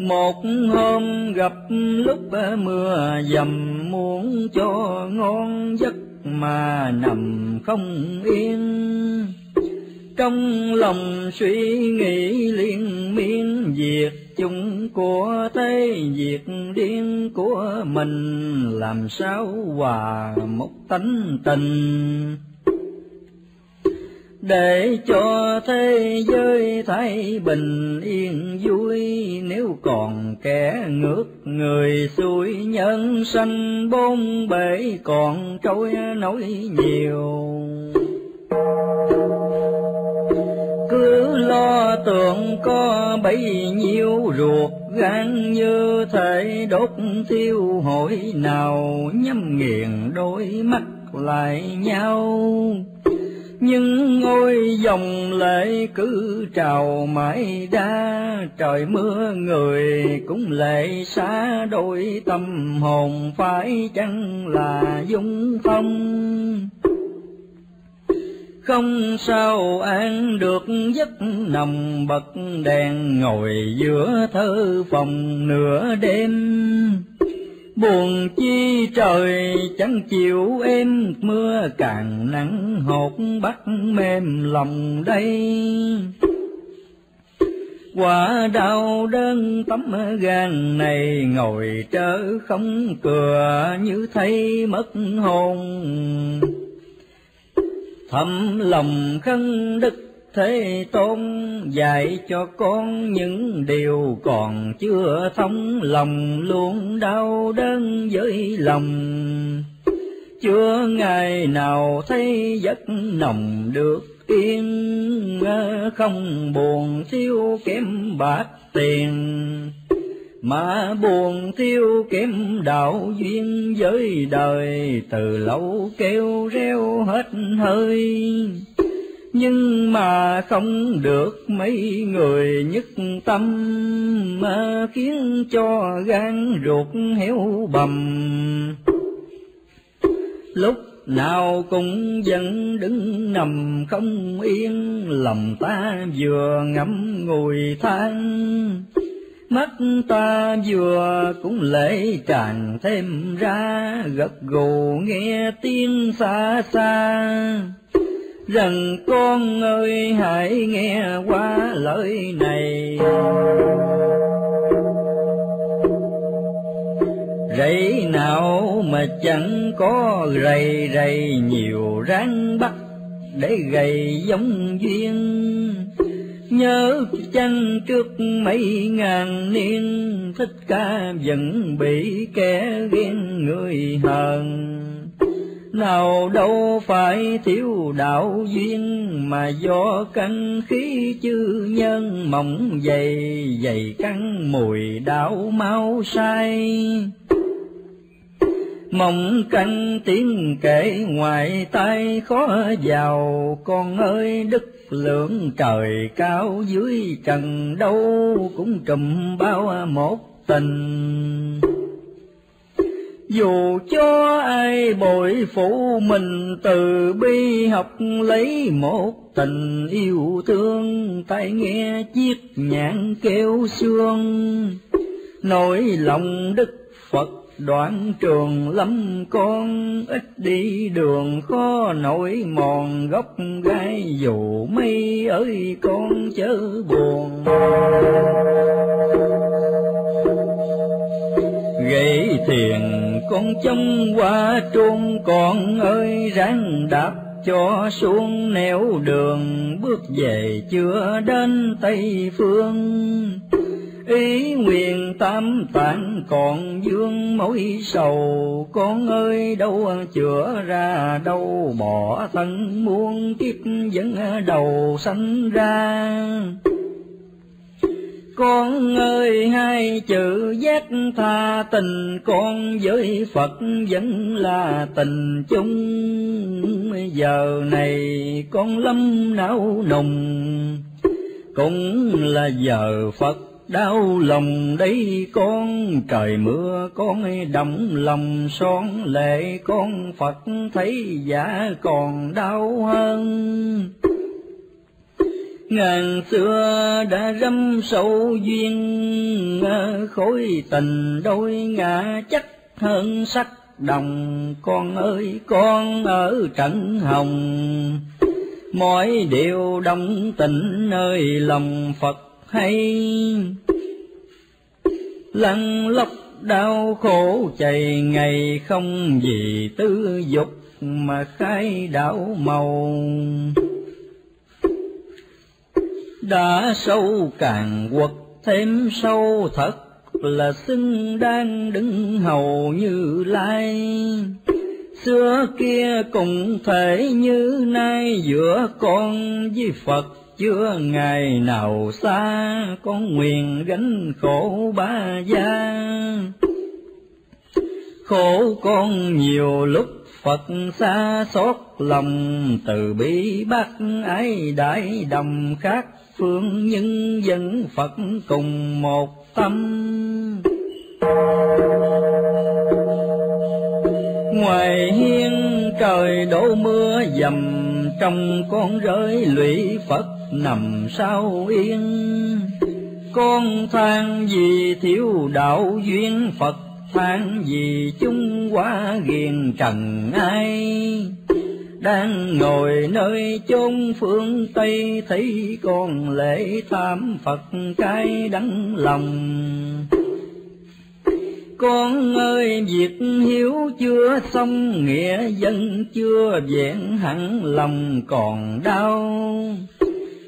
một hôm gặp lúc mưa, dầm muốn cho ngon giấc mà nằm không yên. Trong lòng suy nghĩ liên miên, việc chung của thế việc điên của mình, làm sao hòa một tánh tình? Để cho thế giới thấy bình yên vui, nếu còn kẻ ngược người xuôi nhân sanh, bốn bể còn trôi nổi nhiều. Cứ lo tưởng có bấy nhiêu ruột gan như thể đốt thiêu hội nào, nhắm nghiền đôi mắt lại nhau nhưng ngôi dòng lệ cứ trào mãi đa trời mưa người cũng lệ xa đôi tâm hồn phải chăng là dung phong? Không sao an được giấc nằm bật đèn ngồi giữa thơ phòng nửa đêm buồn chi trời, chẳng chịu êm, mưa càng nắng hột bắt mềm lòng đây. Quả đau đơn tấm gan này, ngồi trơ không cửa như thấy mất hồn. Thầm lòng khăn đức thế tôn dạy cho con những điều còn chưa thông lòng, luôn đau đớn với lòng. Chưa ngày nào thấy giấc nồng được yên không buồn thiếu kém bạc tiền. Mà buồn thiếu kém đạo duyên với đời, từ lâu kêu reo hết hơi nhưng mà không được mấy người nhất tâm, mà khiến cho gan ruột héo bầm. Lúc nào cũng vẫn đứng nằm không yên, lòng ta vừa ngắm ngồi than. Mắt ta vừa cũng lệ tràn thêm ra, gật gù nghe tiếng xa xa rằng con ơi, hãy nghe qua lời này. Rẫy nào mà chẳng có rầy rầy nhiều ráng bắt để gầy giống duyên. Nhớ chăng trước mấy ngàn niên, thích ca vẫn bị kẻ ghen người hờn nào đâu phải thiếu đạo duyên mà do căn khí chư nhân mỏng dày dày căn mùi đạo mau sai. Mộng canh tiếng kể ngoài tay khó vào con ơi đức lượng trời cao dưới trần đâu cũng trùm bao một tình dù cho ai bội phụ mình từ bi học lấy một tình yêu thương tai nghe chiếc nhãn kêu xương nỗi lòng đức phật đoạn trường lắm con, ít đi đường khó nổi mòn gốc gai, dù mây ơi con chớ buồn. Gậy thiền con trong qua trung con ơi, ráng đạp cho xuống nẻo đường, bước về chưa đến tây phương. Ý nguyện tam tạng còn dương mối sầu, con ơi, đâu chữa ra, đâu bỏ thân muôn kiếp vẫn đầu sanh ra con ơi, hai chữ giác tha tình con với Phật vẫn là tình chung. Giờ này con lâm não nùng cũng là giờ Phật đau lòng. Đấy con, trời mưa con động lòng son lệ con. Phật thấy giả còn đau hơn ngàn xưa đã râm sâu duyên khối tình đôi ngã chắc hơn sắc đồng. Con ơi, con ở trận hồng mọi điều đồng tình nơi lòng phật hay. Lăn lóc đau khổ chày ngày không vì tư dục mà khai đảo màu đã sâu càng quật thêm sâu, thật là xưng đang đứng hầu như lai. Xưa kia cùng thể như nay, giữa con với phật chưa ngày nào xa con nguyện gánh khổ ba gia. Khổ con nhiều lúc Phật xa xót lòng, từ bi bác ái đại đầm khác phương nhân dân Phật cùng một tâm. Ngoài hiên trời đổ mưa dầm, trong con rơi lụy Phật nằm sao yên. Con than vì thiếu đạo duyên, Phật than vì chúng quá ghiền trần ai đang ngồi nơi chốn phương Tây thấy con lễ tham Phật cái đắng lòng. Con ơi việc hiếu chưa xong, nghĩa dân chưa vẹn hẳn lòng còn đau.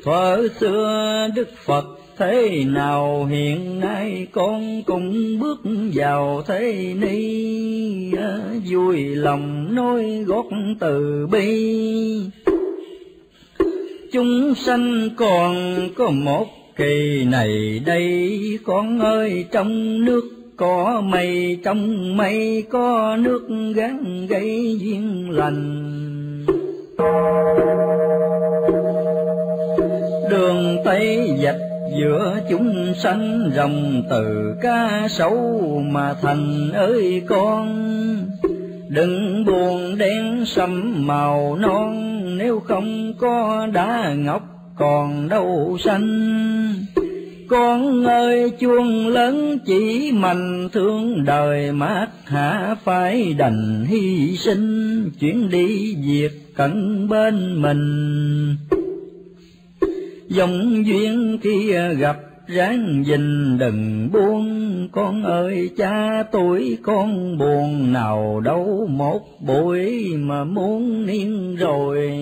Thuở xưa Đức Phật thế nào hiện nay con cũng bước vào thế ni. Vui lòng nói gót từ bi. Chúng sanh còn có một kỳ này đây, con ơi, trong nước có mây, trong mây có nước gắn gây duyên lành. Đường tây dạch giữa chúng sanh rồng từ ca sấu mà thành ơi con. Đừng buồn đen sẫm màu non, nếu không có đá ngọc còn đâu xanh con ơi, chuông lớn chỉ mạnh thương đời mát hạ phải đành hy sinh chuyển đi việc cận bên mình dòng duyên kia à, gặp ráng dình đừng buông. Con ơi, cha tuổi con buồn nào đâu. Một buổi mà muốn niên rồi.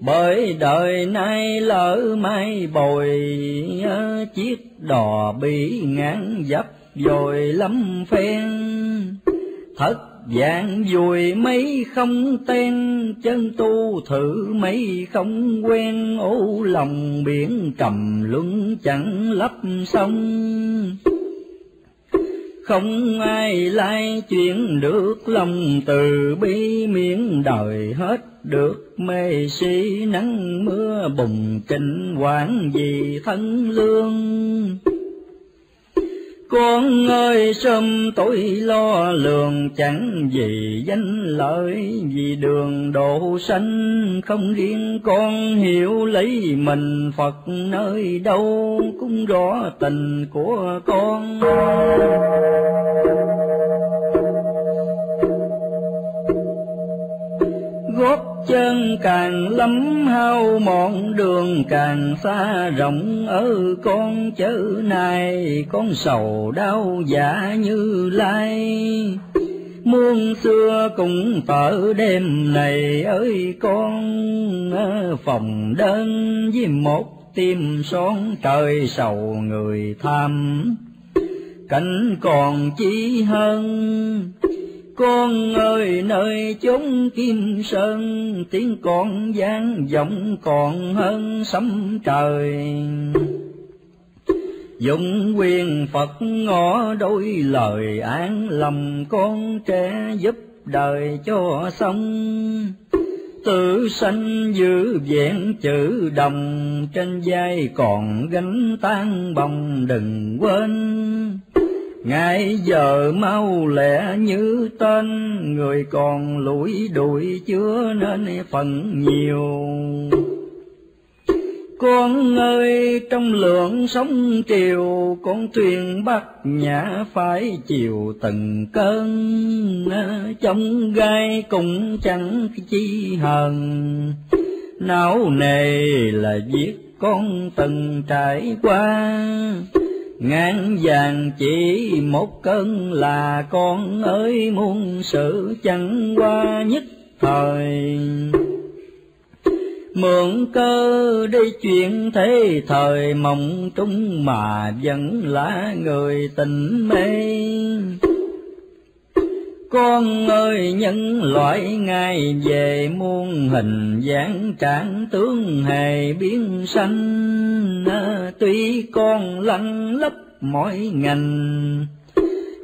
Bởi đời nay lỡ mai bồi à, chiếc đò bị ngán dấp rồi lắm phen. Thất Dạng vùi mấy không tên, chân tu thử mấy không quen, ô lòng biển trầm luân chẳng lấp sông. Không ai lai chuyện được lòng từ bi miễn đời hết được mê si. Nắng mưa bùng kinh quản vì thân lương con ơi, sớm tối lo lường, chẳng vì danh lợi. Vì đường độ sanh, không riêng con hiểu lấy mình phật nơi đâu, cũng rõ tình của con. Chân càng lắm hao mòn đường càng xa, rộng ở con chớ này con sầu đau giả như lai. Muôn xưa cũng tở đêm này ơi con phòng đơn với một tim son trời sầu người tham. Cảnh còn chi hơn con ơi, nơi chốn kim sơn, tiếng con vang vọng còn hơn sấm trời. Dụng quyền phật ngõ đôi lời an lòng con trẻ giúp đời cho xong. Tự sanh giữ vẹn chữ đồng, trên vai còn gánh tan bồng đừng quên. Ngày giờ mau lẹ như tên, người còn lủi đuổi chưa nên phần nhiều. con ơi trong lượng sóng triều con thuyền bắt nhã phải chiều từng cơn. Trong gai cũng chẳng chi hờn. Não nề là giết con từng trải qua ngàn vàng chỉ một cơn là con ơi muôn sự chẳng qua nhất thời. Mượn cơ đi chuyện thế thời, mộng trung mà vẫn là người tình mê con ơi, nhân loại ngài về muôn hình, dáng trạng tướng hề biến sanh. Ờ, tuy con lăn lấp mỗi ngành,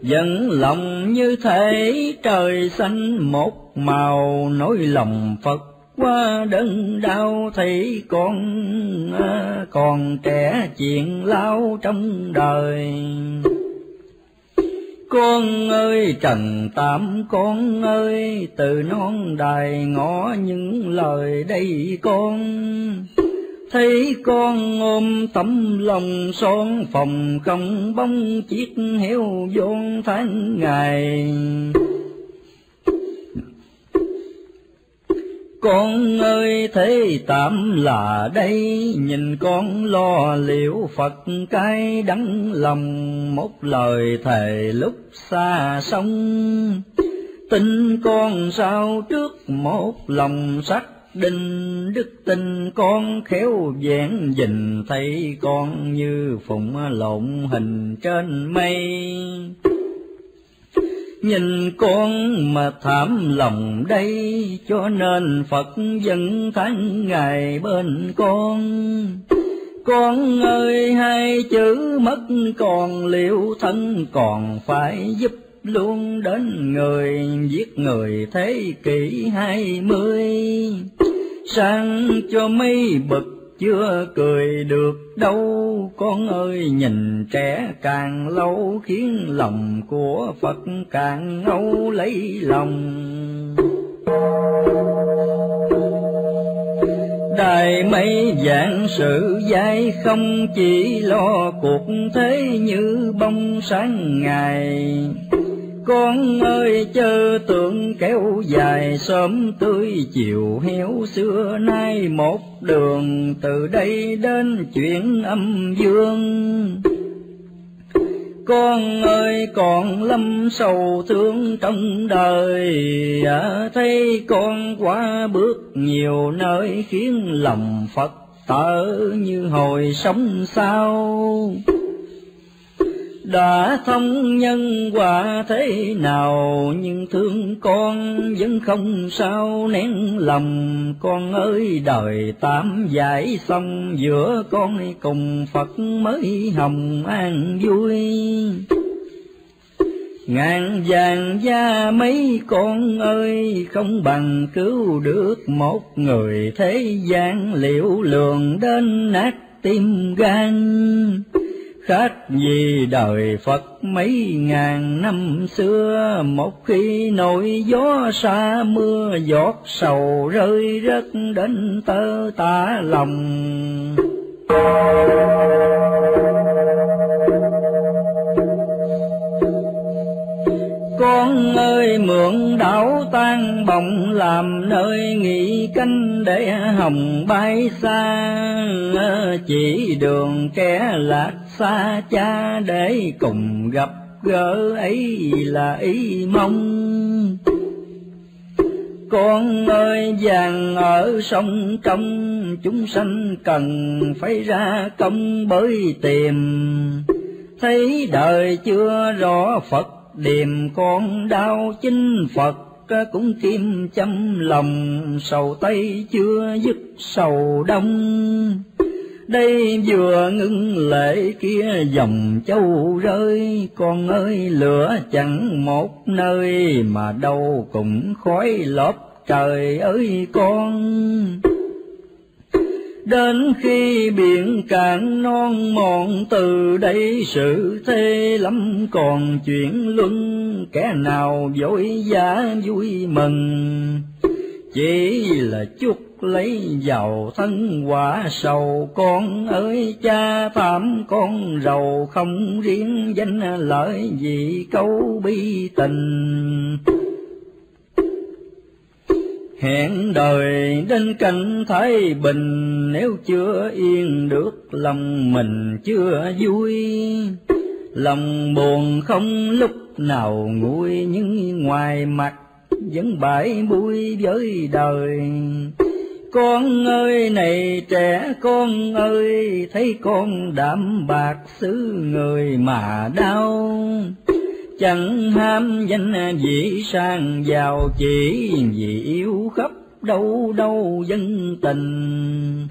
vẫn lòng như thể trời xanh một màu. Nỗi lòng phật qua đớn đau thì con ờ, còn trẻ chuyện lao trong đời con ơi, trần tạm con ơi, từ non đài ngõ những lời đây con. Thấy con ôm tấm lòng son, phòng không bóng chiếc heo vốn tháng ngày. Con ơi, thế tạm là đây. Nhìn con lo liệu phật cái đắng lòng. Một lời thề lúc xa sông. Tin con sao trước một lòng sắc đinh. Đức tin con khéo vẹn dình. Thấy con như phụng lộn hình trên mây nhìn con mà thảm lòng đây, cho nên phật dân tháng ngày bên con. Con ơi, hai chữ mất còn liệu thân còn phải giúp luôn đến người, giết người thế kỷ hai mươi. Sang cho mấy bực chưa cười được đâu, con ơi, nhìn trẻ càng lâu, khiến lòng của phật càng ngâu lấy lòng. Đài mấy dạng sự dai không chỉ lo cuộc thế như bông sáng ngày con ơi chớ tượng kéo dài sớm tươi chiều héo xưa nay một đường từ đây đến chuyện âm dương. Con ơi còn lâm sầu thương trong đời à, thấy con quá bước nhiều nơi khiến lòng phật tở như hồi sống sao? Đã thông nhân quả thế nào, nhưng thương con vẫn không sao. Nén lòng con ơi, đời tạm giải xong, giữa con cùng phật mới hồng an vui. Ngàn vàng gia mấy con ơi, không bằng cứu được một người thế gian. Liệu lượng đến nát tim gan? Khác gì đời Phật mấy ngàn năm xưa, một khi nổi gió xa mưa giọt sầu rơi rất đến tơ tả lòng. con ơi mượn đảo tan bồng làm nơi nghỉ canh để hồng bay xa chỉ đường kẻ lạc xa cha để cùng gặp gỡ ấy là ý mong. Con ơi, vàng ở sông trong, chúng sanh cần phải ra công bới tìm. Thấy đời chưa rõ phật điềm con đau chinh Phật cũng kim châm lòng, sầu tây chưa dứt sầu đông đây vừa ngưng lệ kia dòng châu rơi, con ơi, lửa chẳng một nơi mà đâu cũng khói lóp trời ơi con. Đến khi biển cạn non mòn, từ đây sự thế lắm còn chuyện luân, kẻ nào dối giả vui mừng. Chỉ là chút lấy giàu thân quả sầu. Con ơi, cha phạm, con rầu không riêng danh lợi gì câu bi tình. Hẹn đời đến cảnh thái bình, nếu chưa yên được lòng mình chưa vui. Lòng buồn không lúc nào nguôi, nhưng ngoài mặt vẫn bãi bụi với đời con ơi, này trẻ con ơi, thấy con đảm bạc xứ người mà đau. Chẳng ham danh vị sang giàu, chỉ vì yêu khắp đâu đâu dân tình.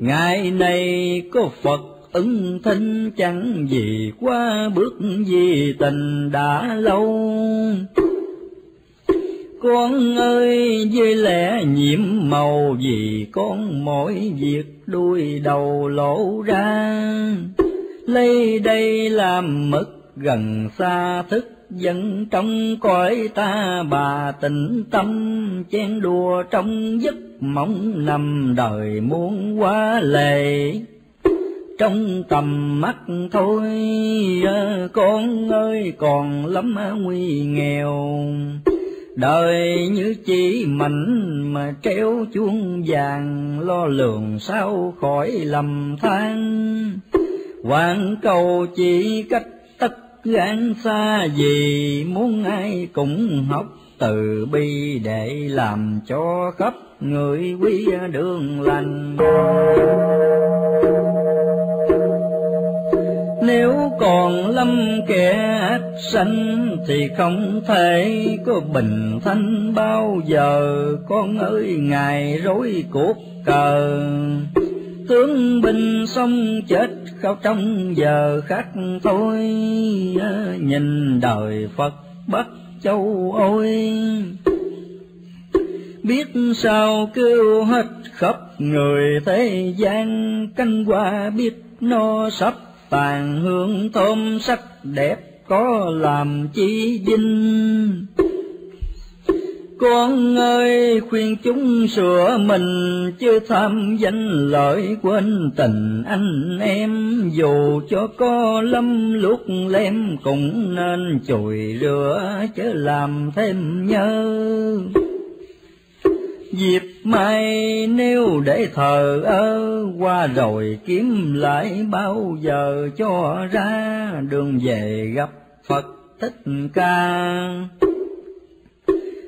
Ngày này có phật ứng thinh chẳng gì qua bước gì tình đã lâu con ơi, với lẽ nhiệm màu vì con mỗi việc đuôi đầu lộ ra. Lấy đây làm mực gần xa thức dân trong cõi ta, bà tình tâm chen đùa trong giấc mộng nằm đời muôn quá lệ. Trong tầm mắt thôi con ơi, còn lắm nguy nghèo đời như chỉ mình mà treo chuông vàng, lo lường sao khỏi lầm than. Hoàng cầu chỉ cách tất gian xa gì, muốn ai cũng học từ bi để làm cho khắp người quý đường lành nếu còn lâm kẻ ác sanh thì không thể có bình thanh. Bao giờ con ơi, ngài rối cuộc cờ. Tướng binh xong chết khao trong giờ khắc thôi. Nhìn đời phật bất châu ôi. Biết sao kêu hết khắp người thế gian, canh qua biết no sắp tàn hương thơm sắc đẹp có làm chi dinh con ơi, khuyên chúng sửa mình, chứ tham danh lợi quên tình anh em. Dù cho có lâm lúc lem, cũng nên chùi rửa chứ làm thêm nhớ. Dịp mai nếu để thờ ơ qua rồi kiếm lại bao giờ cho ra đường về gặp Phật Thích Ca.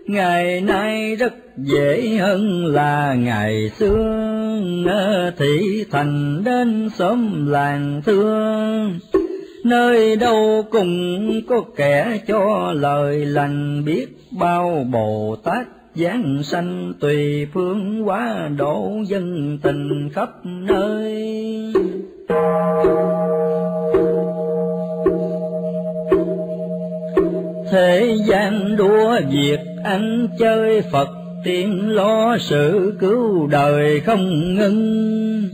Ngày nay rất dễ hơn là ngày xưa, thị thành đến xóm làng thương Nơi đâu cũng có kẻ cho lời lành biết bao Bồ Tát giáng sanh tùy phương hóa độ dân tình khắp nơi. Thế gian đua việc ăn chơi, phật tiên lo sự cứu đời không ngưng.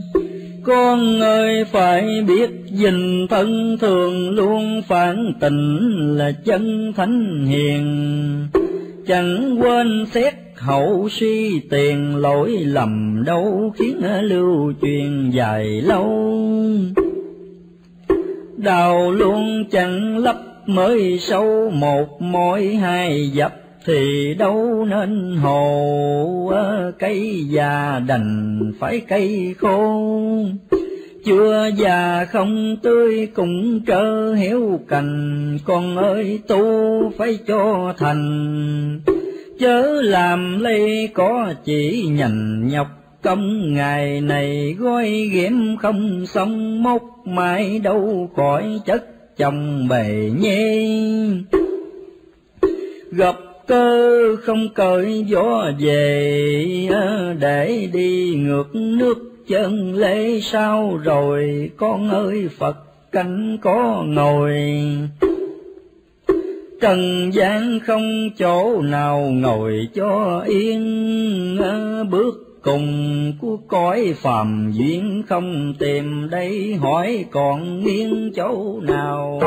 Con ơi phải biết gìn thân thường, luôn phản tình là chân thánh hiền chẳng quên xét hậu suy tiền, lỗi lầm đâu khiến lưu truyền dài lâu. Đào luôn chẳng lấp mới sâu, một mối hai dập thì đâu nên hồ cây già đành phải cây khô chưa già không tươi cũng trơ hiểu cành, con ơi, tu phải cho thành. Chớ làm lây có chỉ nhành nhọc, công ngày này gói ghiếm không xong mốc mãi đâu khỏi chất chồng bề nhê. Gặp cơ không cởi gió về, để đi ngược nước chân lễ sao rồi? Con ơi, phật cánh có ngồi. Trần gian không chỗ nào ngồi cho yên. Bước cùng của cõi phàm duyên không tìm đây. Hỏi còn nghiêng chỗ nào?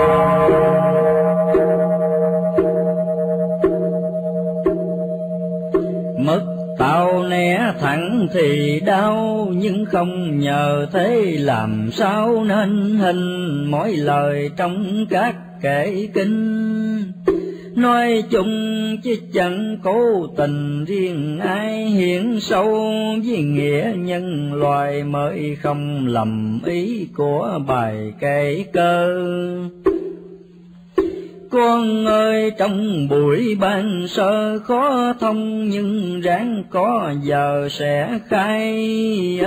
Mất Tao né thẳng thì đau, nhưng không nhờ thế làm sao nên hình mỗi lời trong các kể kinh. Nói chung chứ chẳng cố tình riêng ai hiện sâu với nghĩa nhân loài mới không lầm ý của bài kể cơ con ơi, trong buổi ban sơ khó thông, nhưng ráng có giờ sẽ khai.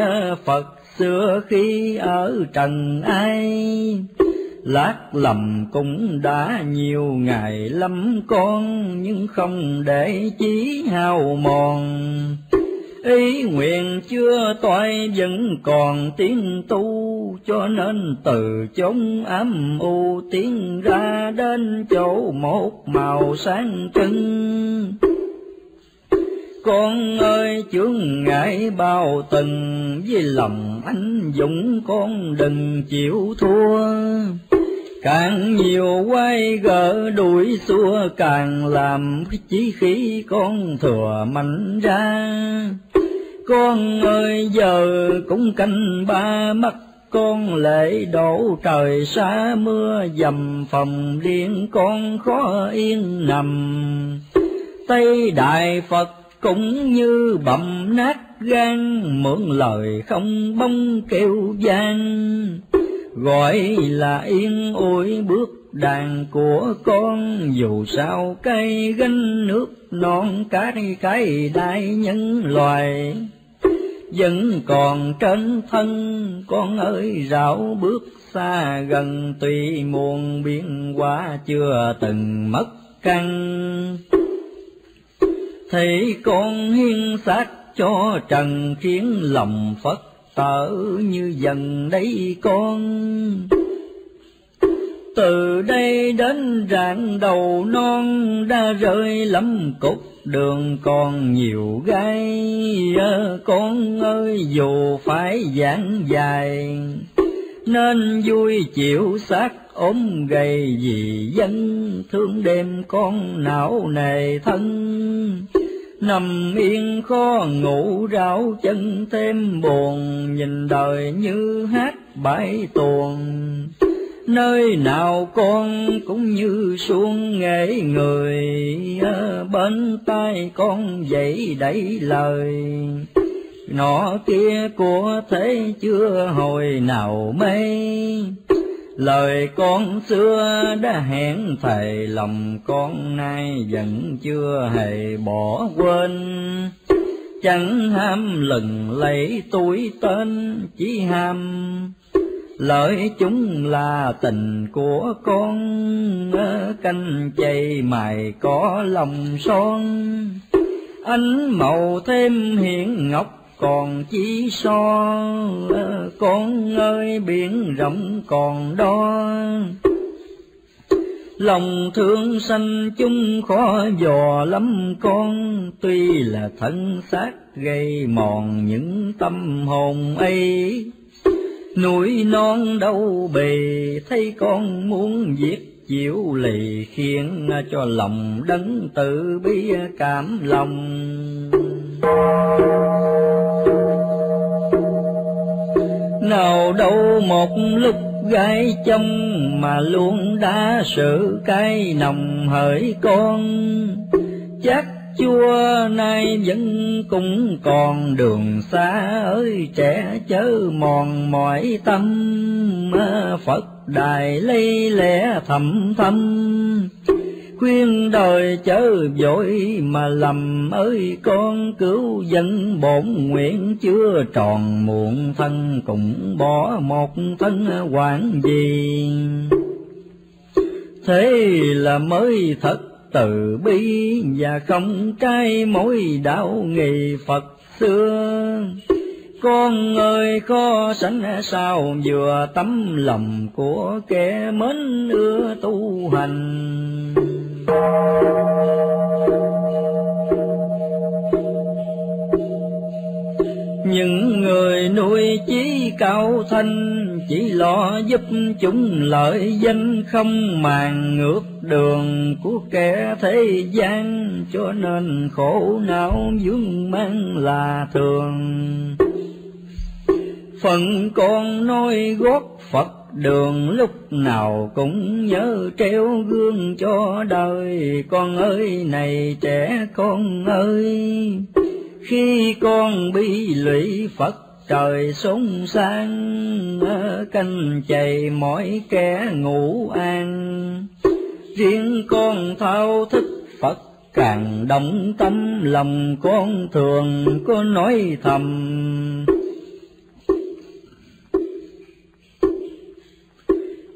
Phật xưa khi ở trần ai, lát lầm cũng đã nhiều ngày lắm con, nhưng không để chí hao mòn ý nguyện chưa toại vẫn còn tiến tu, cho nên từ chốn ám u tiến ra đến chỗ một màu sáng trưng. Con ơi chướng ngại bao từng với lòng anh dũng con đừng chịu thua càng nhiều quay gỡ đuổi xua, càng làm chí khí con thừa mạnh ra. Con ơi, giờ cũng canh ba mắt, con lệ đổ trời xa mưa, dầm phòng điên con khó yên nằm. Tây đại phật cũng như bầm nát gan, mượn lời không bông kêu gian gọi là yên ôi bước đàn của con, dù sao cây gánh nước non cái cái đại nhân loài. Vẫn còn trên thân, con ơi, rảo bước xa gần tùy muôn biến qua chưa từng mất căn thì con hiên xác cho trần khiến lòng phật tở như dần đây con. Từ đây đến rạng đầu non đã rơi lắm cục đường còn nhiều gai. Con ơi, dù phải giảng dài, nên vui chịu xác ốm gầy vì dân thương đêm con não nề thân nằm yên khó ngủ ráo chân thêm buồn, nhìn đời như hát bãi tuồng. Nơi nào con cũng như xuống nghệ người bên tai con dậy đẩy lời. Nọ kia của thế chưa hồi nào mây lời con xưa đã hẹn thầy lòng con nay vẫn chưa hề bỏ quên. Chẳng ham lần lấy tuổi tên, chỉ ham lợi chúng là tình của con. Canh chay mài có lòng son, ánh màu thêm hiện ngọc còn chỉ so, con ơi, biển rộng còn đó lòng thương sanh chung khó dò lắm con. Tuy là thân xác gây mòn những tâm hồn ấy núi non đâu bề, thấy con muốn giết chịu lì khiến cho lòng đấng tự bi cảm lòng nào đâu một lúc gái châm mà luôn đã sự cay nồng hỡi con. Chắc chua nay vẫn cũng còn đường xa ơi, trẻ chớ mòn mỏi tâm. Phật đài lấy lẽ thầm thâm khuyên đời chớ vội mà lầm ơi, con cứu dân bổn nguyện chưa tròn muộn thân, cũng bỏ một thân quản gì thế là mới thật từ bi, và không trái mối đạo nghề Phật xưa. Con ơi, có sánh sao vừa tấm lòng của kẻ mến ưa tu hành? Những người nuôi chí cao thanh chỉ lo giúp chúng lợi danh không màng ngược đường của kẻ thế gian, cho nên khổ não vướng mang là thường. Phần con nói gót phật đường lúc nào cũng nhớ treo gương cho đời. Con ơi, này trẻ con ơi, khi con bi lụy, phật trời sống sang canh chày mỗi kẻ ngủ an. Riêng con thao thức, phật càng động tâm, lòng con thường có nói thầm.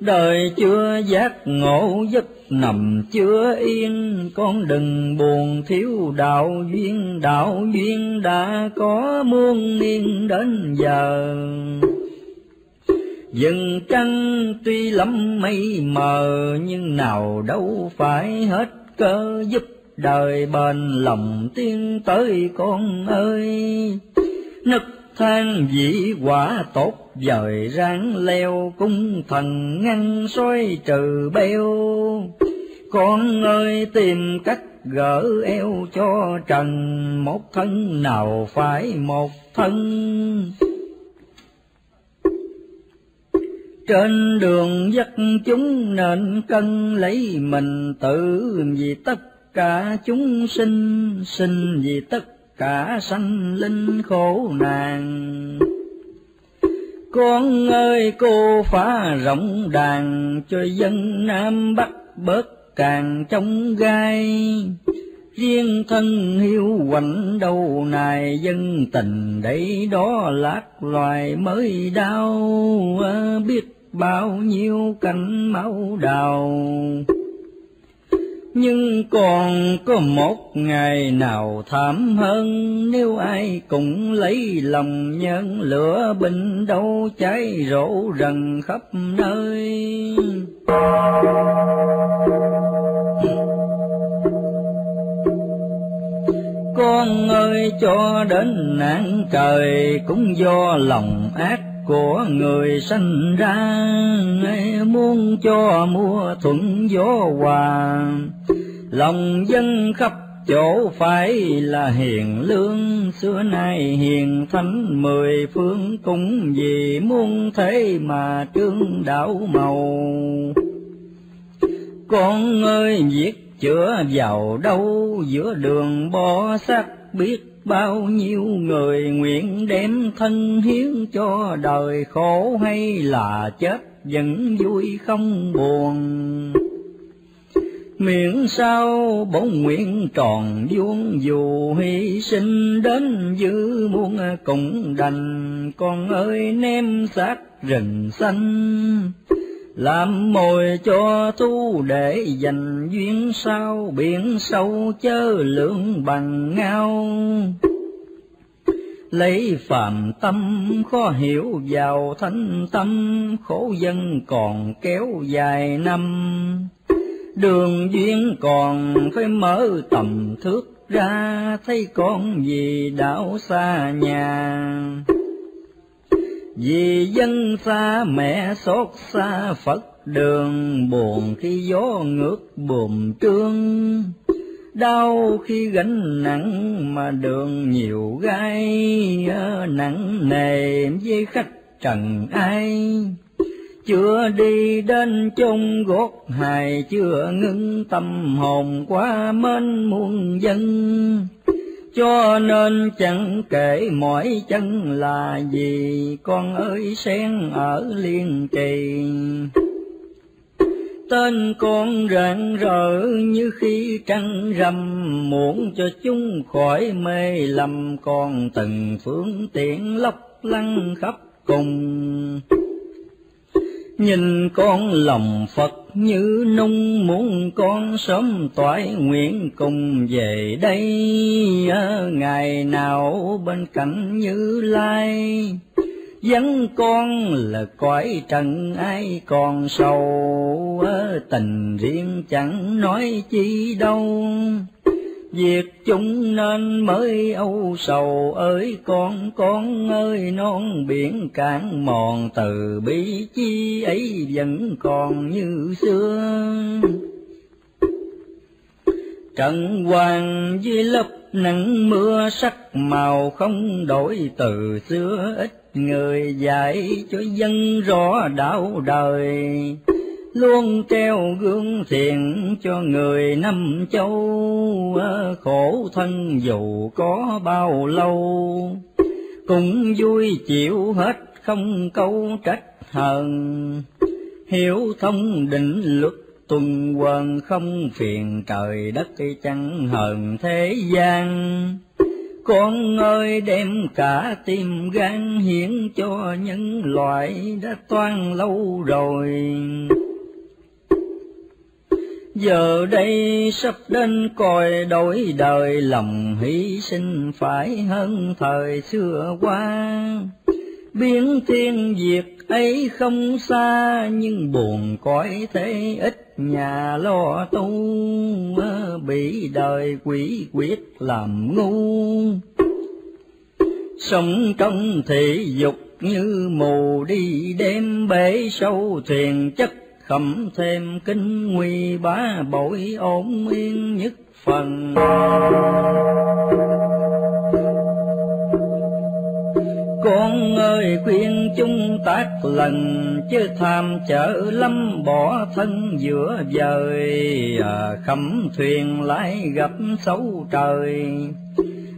Đời chưa giác ngộ giấc nằm, chưa yên. Con đừng buồn, thiếu đạo duyên. Đạo duyên đã có muôn niên đến giờ. Dừng trăng tuy lắm mây mờ, nhưng nào đâu phải hết cơ giúp đời bền lòng tiên tới con ơi. Nực than dĩ quả tốt dời ráng leo cung thần ngăn soi trừ beo. Con ơi, tìm cách gỡ eo cho trần, một thân nào phải một thân. Trên đường dắt chúng nên cân lấy mình, tự vì tất cả chúng sinh sinh vì tất cả sanh linh khổ nạn. Con ơi, cô phá rộng đàn, cho dân nam bắc bớt càng trong gai. Riêng thân hiu quạnh đầu này dân tình, đấy đó lát loài mới đau. Ờ, biết bao nhiêu cảnh máu đào nhưng còn có một ngày nào thảm hơn, nếu ai cũng lấy lòng nhân lửa bình đâu cháy rổ rần khắp nơi. Con ơi, cho đến nạn trời cũng do lòng ác của người sanh ra muốn cho mua thuận gió hòa. Lòng dân khắp chỗ phải là hiền lương, xưa nay hiền thánh mười phương cũng vì muôn thế mà trương đạo màu. Con ơi, viết chữa vào đâu, giữa đường bo xác biết bao nhiêu người nguyện đem thân hiến cho đời khổ hay là chết vẫn vui không buồn. Miệng sao bổn nguyện tròn vuông dù hy sinh đến dư muôn cũng đành, con ơi ném xác rừng xanh làm mồi cho thu để dành duyên sao, biển sâu chớ lượng bằng ngao. Lấy phàm tâm khó hiểu vào thanh tâm, khổ dân còn kéo dài năm. Đường duyên còn phải mở tầm thước ra, thấy con gì đảo xa nhà vì dân xa, mẹ xót xa, phật đường buồn khi gió ngược buồm trương. Đau khi gánh nặng mà đường nhiều gai nặng nề với khách trần ai. Chưa đi đến chung gót hài, chưa ngưng tâm hồn quá mến muôn dân cho nên chẳng kể mỏi chân là gì, con ơi sen ở liên trì tên con rạng rỡ như khi trăng rằm muốn cho chúng khỏi mê lầm con từng phương tiện lấp lăng khắp cùng. Nhìn con lòng Phật như nung muốn con sớm toại nguyện cùng về đây, ngày nào bên cạnh Như Lai. Dẫn con là cõi trần ai còn sầu, tình riêng chẳng nói chi đâu. Việc chúng nên mới âu sầu ơi, con con ơi, non biển cạn mòn, từ bi chi ấy vẫn còn như xưa. Trận hoàng với lớp nắng mưa, sắc màu không đổi, từ xưa ít người dạy cho dân rõ đạo đời luôn treo gương thiện cho người năm châu. Khổ thân dù có bao lâu, cũng vui chịu hết không câu trách hờn. Hiểu thông định luật tuần hoàn không phiền trời đất chẳng hờn thế gian. Con ơi, đem cả tim gan hiến cho nhân loại đã toan lâu rồi giờ đây sắp đến coi đổi đời, lòng hy sinh phải hơn thời xưa qua. Biến thiên diệt ấy không xa, nhưng buồn cõi thế ít nhà lo tu. Bị đời quỷ quyết làm ngu. Sống trong thị dục như mù đi, đêm bể sâu thuyền chất khẩm thêm kinh nguy bá bội ổn yên nhất phần. Con ơi khuyên chung tác lần chứ tham chở lâm bỏ thân giữa vời. À, khẩm thuyền lại gặp xấu trời.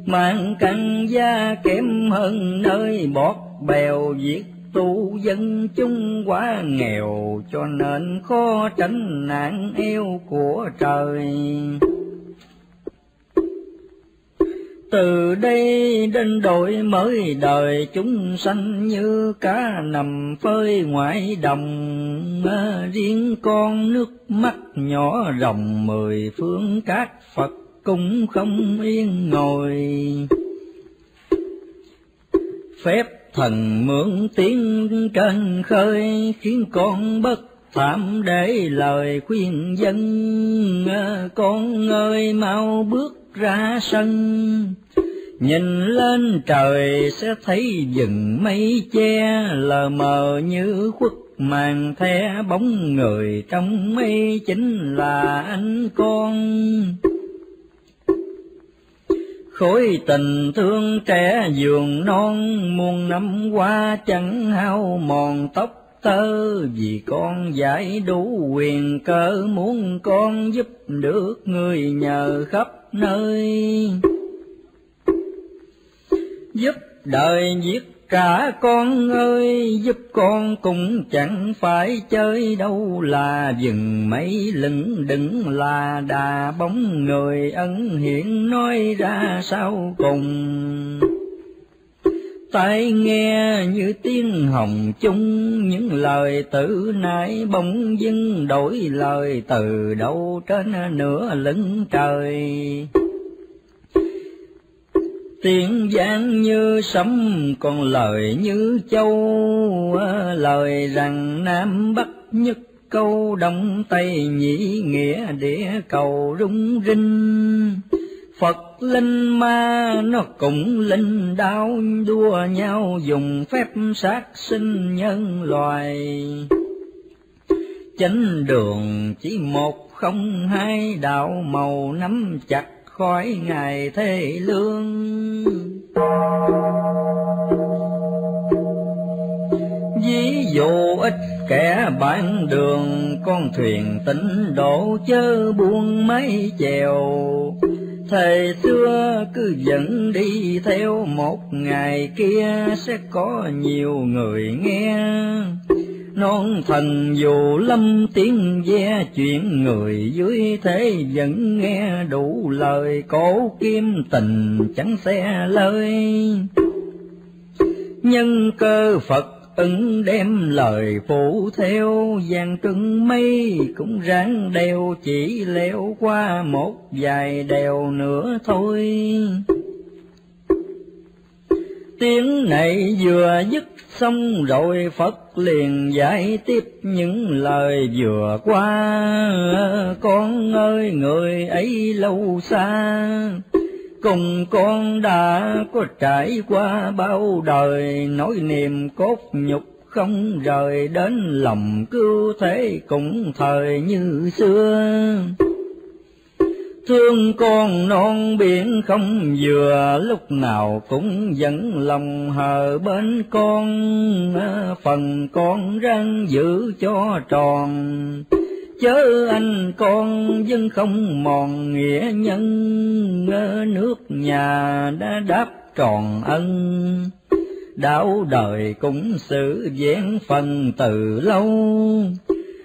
Mang căn gia kém hơn nơi bọt bèo viết tu dân chung quá nghèo, cho nên khó tránh nạn eo của trời. Từ đây đến đổi mới đời, chúng sanh như cá nằm phơi ngoại đồng. Riêng con nước mắt nhỏ rồng mười phương các phật cũng không yên ngồi. Phép thần mượn tiếng trên khơi, khiến con bất phạm để lời khuyên dân. Con ơi, mau bước ra sân. Nhìn lên trời sẽ thấy rừng mây che, lờ mờ như khuất màn the bóng người trong mây. Chính là anh con khối tình thương trẻ giường non, muôn năm qua chẳng hao mòn tóc tơ. Vì con giải đủ quyền cơ muốn con giúp được người nhờ khắp nơi. Giúp đời viết cả con ơi, giúp con cũng chẳng phải chơi đâu. Là dừng mấy lưng, đừng là đà bóng. Người ân hiển nói ra sao cùng. Tai nghe như tiếng hồng chung, những lời tử nãy bỗng dưng đổi lời từ đâu trên nửa lưng trời tiếng giang như sấm, còn lời như châu. Lời rằng nam bắc nhất câu, đông tây nhĩ nghĩa địa cầu rung rinh. Phật linh ma nó cũng linh, đau đua nhau dùng phép sát sinh nhân loài. Chánh đường chỉ một không hai, đạo màu nắm chặt khỏi ngày thế lương. Ví dụ ít kẻ bán đường, con thuyền tỉnh đổ chớ buông mấy chèo. Thời xưa cứ dẫn đi theo một ngày kia, sẽ có nhiều người nghe non thần dù lâm tiếng ve chuyện người dưới thế vẫn nghe đủ lời cổ kim tình chẳng xe lơi nhân cơ phật ứng đem lời phụ theo giang trưng mây cũng ráng đeo, chỉ leo qua một vài đèo nữa thôi. Tiếng này vừa dứt xong rồi Phật liền giải tiếp những lời vừa qua. Con ơi người ấy lâu xa, cùng con đã có trải qua bao đời nỗi niềm cốt nhục không rời đến lòng cứu thế cũng thời như xưa thương con non biển không vừa, lúc nào cũng vẫn lòng hờ bên con. Phần con răng giữ cho tròn. Chớ anh con dân không mòn nghĩa nhân. Nước nhà đã đáp tròn ân. Đạo đời cũng xử vẹn phần từ lâu.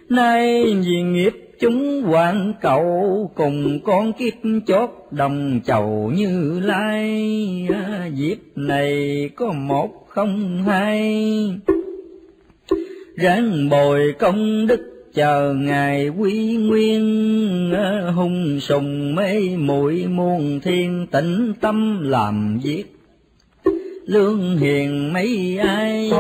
Nay vì nghiệp chúng hoàng cầu cùng con kiếp chót đồng chầu như lai. À, dịp này có một không hai. Ráng bồi công đức chờ ngài quy nguyên. À, hung sùng mê muội muôn thiên tĩnh tâm làm việc. Lương hiền mấy ai?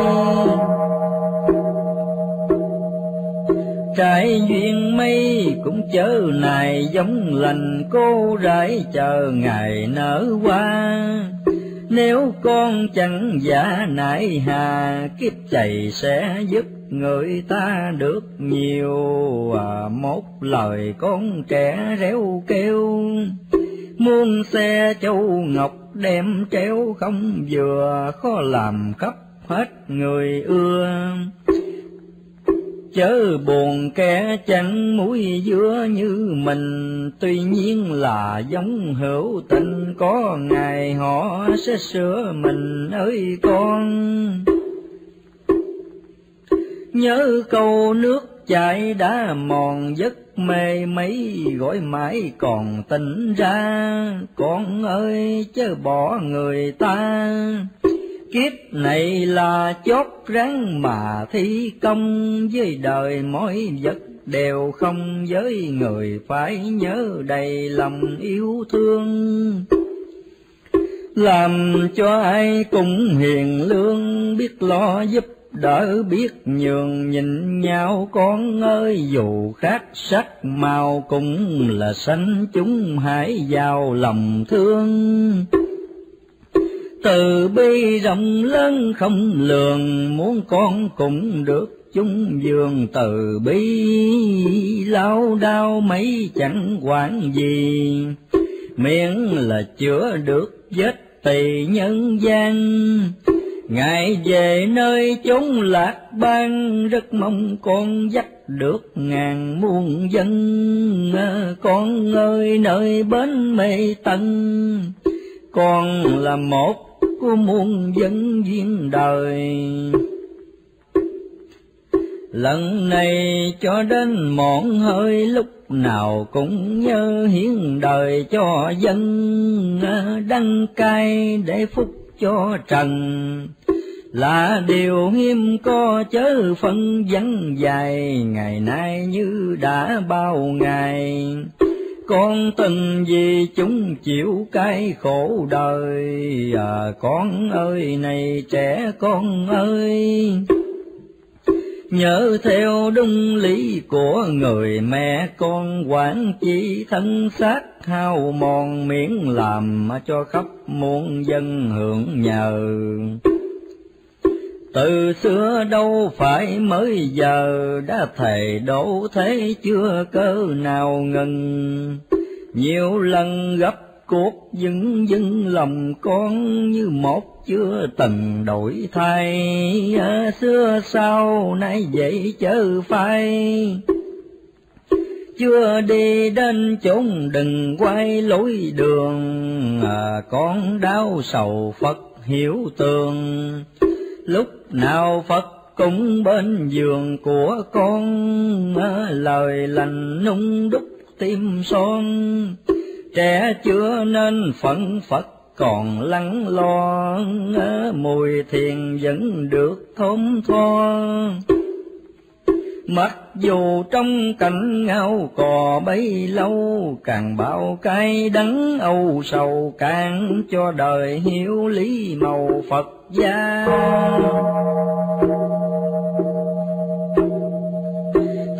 Trải duyên mây cũng chớ này giống lành cô rải chờ ngày nở hoa. Nếu con chẳng giả nại hà kiếp chày sẽ giúp người ta được nhiều. À, một lời con trẻ réo kêu muôn xe châu ngọc đem treo không vừa khó làm khắp hết người ưa chớ buồn kẻ chẳng mũi dứa như mình. Tuy nhiên là giống hữu tình, có ngày họ sẽ sửa mình. Ơi con, nhớ câu nước chảy đã mòn, giấc mê mấy gọi mãi còn tỉnh ra. Con ơi, chớ bỏ người ta kiếp này là chót ráng mà thi công. Với đời mỗi vật đều không với người phải nhớ đầy lòng yêu thương. Làm cho ai cũng hiền lương, biết lo giúp đỡ, biết nhường nhìn nhau con ơi. Dù khác sắc màu cũng là sanh chúng hãy vào lòng thương từ bi rộng lớn không lường, muốn con cũng được chung giường từ bi lao đau mấy chẳng quản gì, miễn là chữa được vết tỳ nhân gian. Ngài về nơi chốn lạc ban, rất mong con dắt được ngàn muôn dân. Ờ, con ơi, nơi bến mê tân, con là một muôn dân duyên đời. Lần này cho đến mọn hơi lúc nào cũng nhớ hiến đời cho dân à, đăng cai để phúc cho trần. Là điều hiếm có chớ phân vắng dài, ngày nay như đã bao ngày con từng gì chúng chịu cái khổ đời. À con ơi, này trẻ con ơi, nhớ theo đúng lý của người mẹ, con quản chỉ thân xác hao mòn miễn làm cho khắp muôn dân hưởng nhờ từ xưa đâu phải mới giờ đã thầy đổ thế chưa cơ nào ngừng. Nhiều lần gấp cuộc dưng dưng lòng con như một chưa từng đổi thay. À, xưa sau nay vậy chớ phai. Chưa đi đến chốn đừng quay lối đường à, con đau sầu phật hiểu tường lúc nào phật cũng bên giường của con lời lành nung đúc tim son. Trẻ chưa nên phận phật còn lắng lo mùi thiền vẫn được thơm tho. Mặc dù trong cảnh ngao cò bấy lâu, càng bao cay đắng âu sầu càng cho đời hiểu lý màu phật gia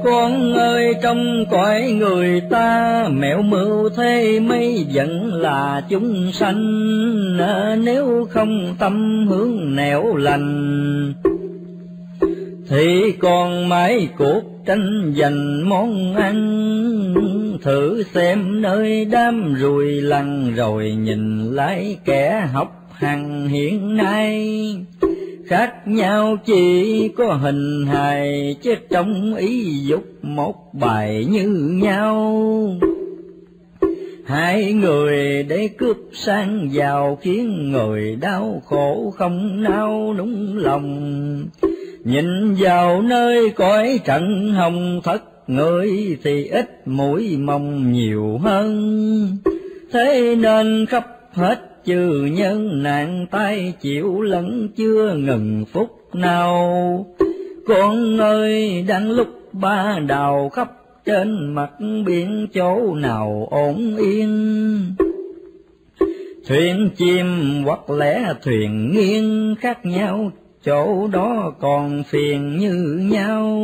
con ơi, trong cõi người ta, mẹo mưu thế mấy vẫn là chúng sanh. Ờ, nếu không tâm hướng nẻo lành, thì còn mãi cuộc tranh giành món ăn. Thử xem nơi đám ruồi lăn rồi nhìn lại kẻ học hàng hiện nay. Khác nhau chỉ có hình hài, chứ trong ý dục một bài như nhau. Hai người để cướp sang giàu, khiến người đau khổ không nao núng lòng. Nhìn vào nơi cõi trận hồng thất, người thì ít mũi mong nhiều hơn. Thế nên khắp hết chư nhân nạn tay chịu lẫn chưa ngừng phút nào. Con ơi, đang lúc ba đào khắp trên mặt biển chỗ nào ổn yên? Thuyền chim hoặc lẽ thuyền nghiêng khác nhau, chỗ đó còn phiền như nhau.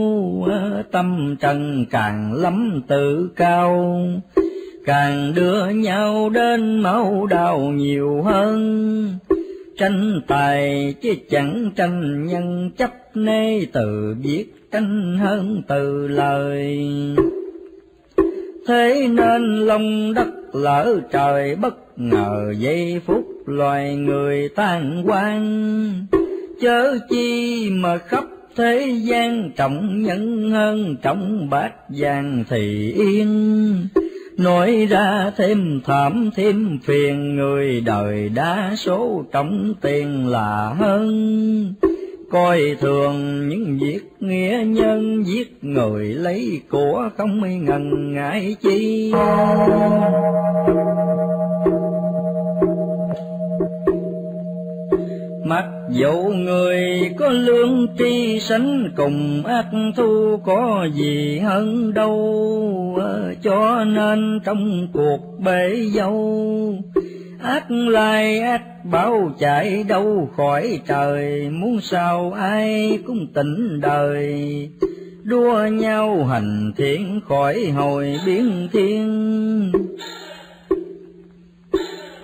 Tâm trần càng lắm tự cao càng đưa nhau đến máu đau nhiều hơn. Tranh tài chứ chẳng tranh nhân, chấp nê từ biết tranh hơn từ lời. Thế nên lòng đất lỡ trời bất ngờ, giây phút loài người tan quan chớ chi mà khắp thế gian trọng nhân hơn, trọng bát vàng thì yên nói ra thêm thảm, thêm phiền, người đời đa số trọng tiền là hơn. Coi thường những việc nghĩa nhân, giết người lấy của không ngần ngại chi. Mắt dẫu người có lương tri sánh cùng ác thu có gì hơn đâu ờ, cho nên trong cuộc bể dâu, ác lai ác báo chạy đâu khỏi trời, muốn sao ai cũng tỉnh đời. Đua nhau hành thiện khỏi hồi biến thiên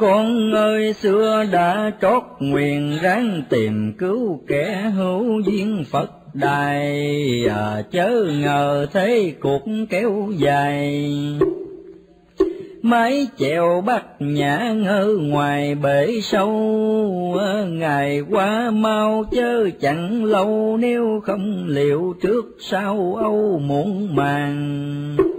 con ơi xưa đã trót nguyện ráng tìm cứu kẻ hữu duyên Phật đài. À, chớ ngờ thế cuộc kéo dài. Mái chèo bắt nhã ngơ ngoài bể sâu. À, ngày qua mau chớ chẳng lâu nếu không liệu trước sau âu muộn màng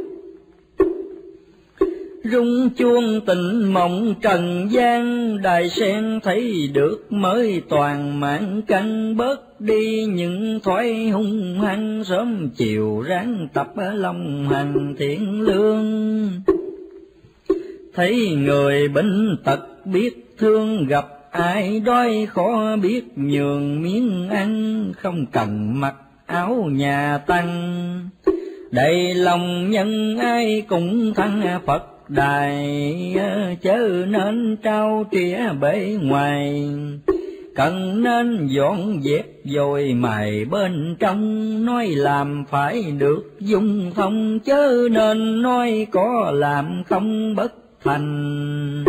rung chuông tình mộng trần gian, đài sen thấy được mới toàn mạng căn. Bớt đi những thói hung hăng, sớm chiều ráng tập ở lòng hành thiện lương. Thấy người bệnh tật biết thương, gặp ai đói khó biết nhường miếng ăn, không cần mặc áo nhà tăng. Đầy lòng nhân ai cũng thăng phật đài ờ, chớ nên trao trĩa bể ngoài. Cần nên dọn dẹp rồi mài bên trong, nói làm phải được dung thông. Chớ nên nói có làm không bất thành.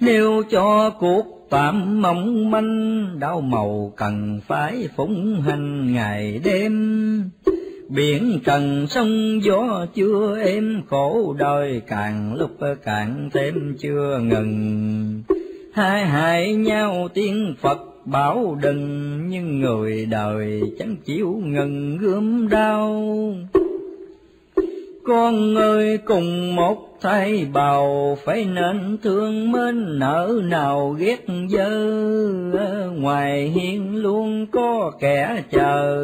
Nếu cho cuộc tạm mong manh, đau màu cần phải phụng hành ngày đêm biển trần, sông gió chưa êm, khổ đời càng lúc càng thêm chưa ngừng. Hai hại nhau tiếng phật bảo đừng, nhưng người đời chẳng chịu ngừng gươm đau. Con ơi, cùng một thay bào, phải nên thương mến nở nào ghét dơ. Ngoài hiên luôn có kẻ chờ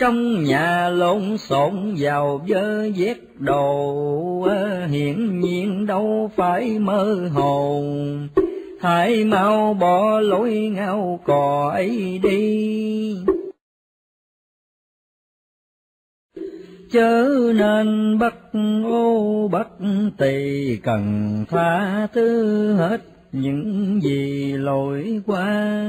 trong nhà lộn xộn vào vơ vét đồ ờ, hiển nhiên đâu phải mơ hồ hãy mau bỏ lối ngao cò ấy đi. Chớ nên bắt ô, bắt tỳ, cần tha thứ hết những gì lỗi qua.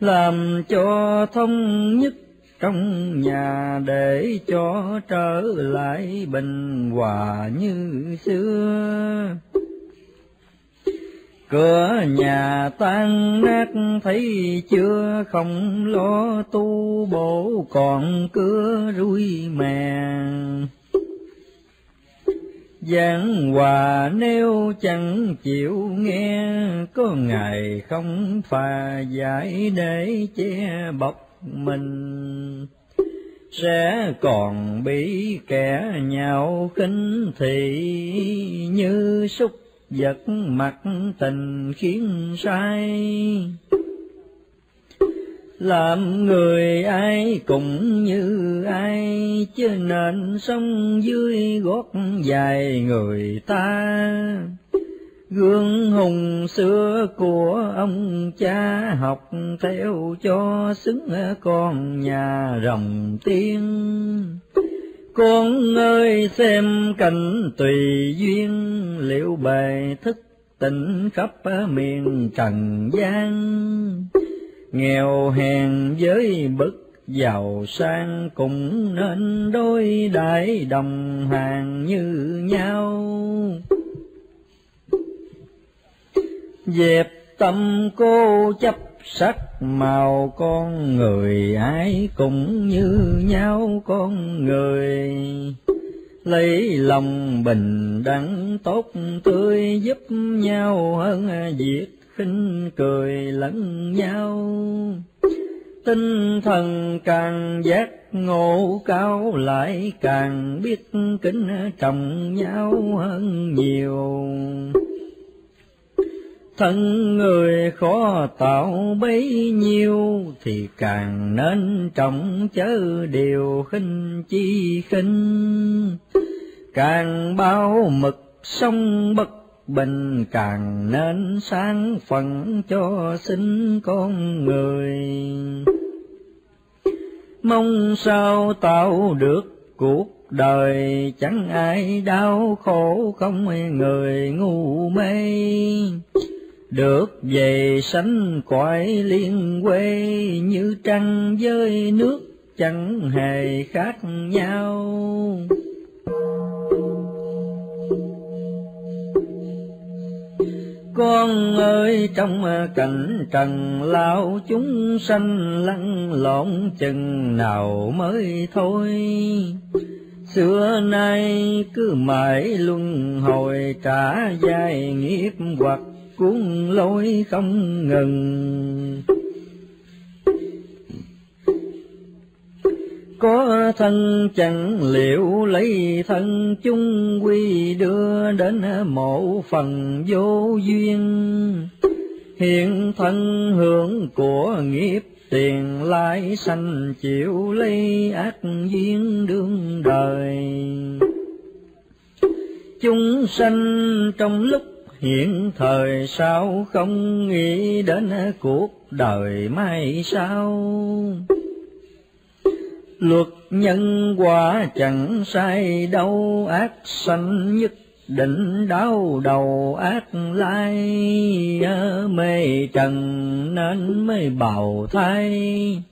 Làm cho thông nhất trong nhà để cho trở lại bình hòa như xưa. Cửa nhà tan nát thấy chưa không lo tu bổ còn cưa rui mè. Giảng hòa nếu chẳng chịu nghe, có ngày không phà giải để che bọc mình sẽ còn bị kẻ nhạo khinh thị, như xúc vật mặt tình khiến sai. Làm người ai cũng như ai, chứ nên sống dưới gót dài người ta gương hùng xưa của ông cha học theo cho xứng con nhà rồng tiên. Con ơi xem cảnh tùy duyên, liệu bề thức tỉnh khắp miền trần gian nghèo hèn với bức giàu sang cũng nên đôi đại đồng hàng như nhau dẹp tâm cô chấp sắc, màu con người ai cũng như nhau con người. Lấy lòng bình đẳng, tốt tươi giúp nhau hơn việc khinh cười lẫn nhau. Tinh thần càng giác ngộ cao lại càng biết kính trọng nhau hơn nhiều thân người khó tạo bấy nhiêu, thì càng nên trọng chớ điều khinh chi khinh. Càng bao mực sông bất bình, càng nên sáng phận cho sinh con người. Mong sao tạo được cuộc đời, chẳng ai đau khổ không người ngu mê được về sánh cõi liên quê như trăng với nước chẳng hề khác nhau. Con ơi, trong cảnh trần lao chúng sanh lăn lộn chừng nào mới thôi. Xưa nay cứ mãi luân hồi trả dài nghiệp hoặc cuốn lối không ngừng. Có thân chẳng liệu lấy thân chung quy đưa đến mộ phần vô duyên. Hiện thân hưởng của nghiệp tiền lai sanh chịu lấy ác duyên đương đời. Chúng sanh trong lúc hiện thời sao không nghĩ đến cuộc đời mai sau? Luật nhân quả chẳng sai đâu, ác sanh nhất định đau đầu, ác lai mê trần nên mới bào thai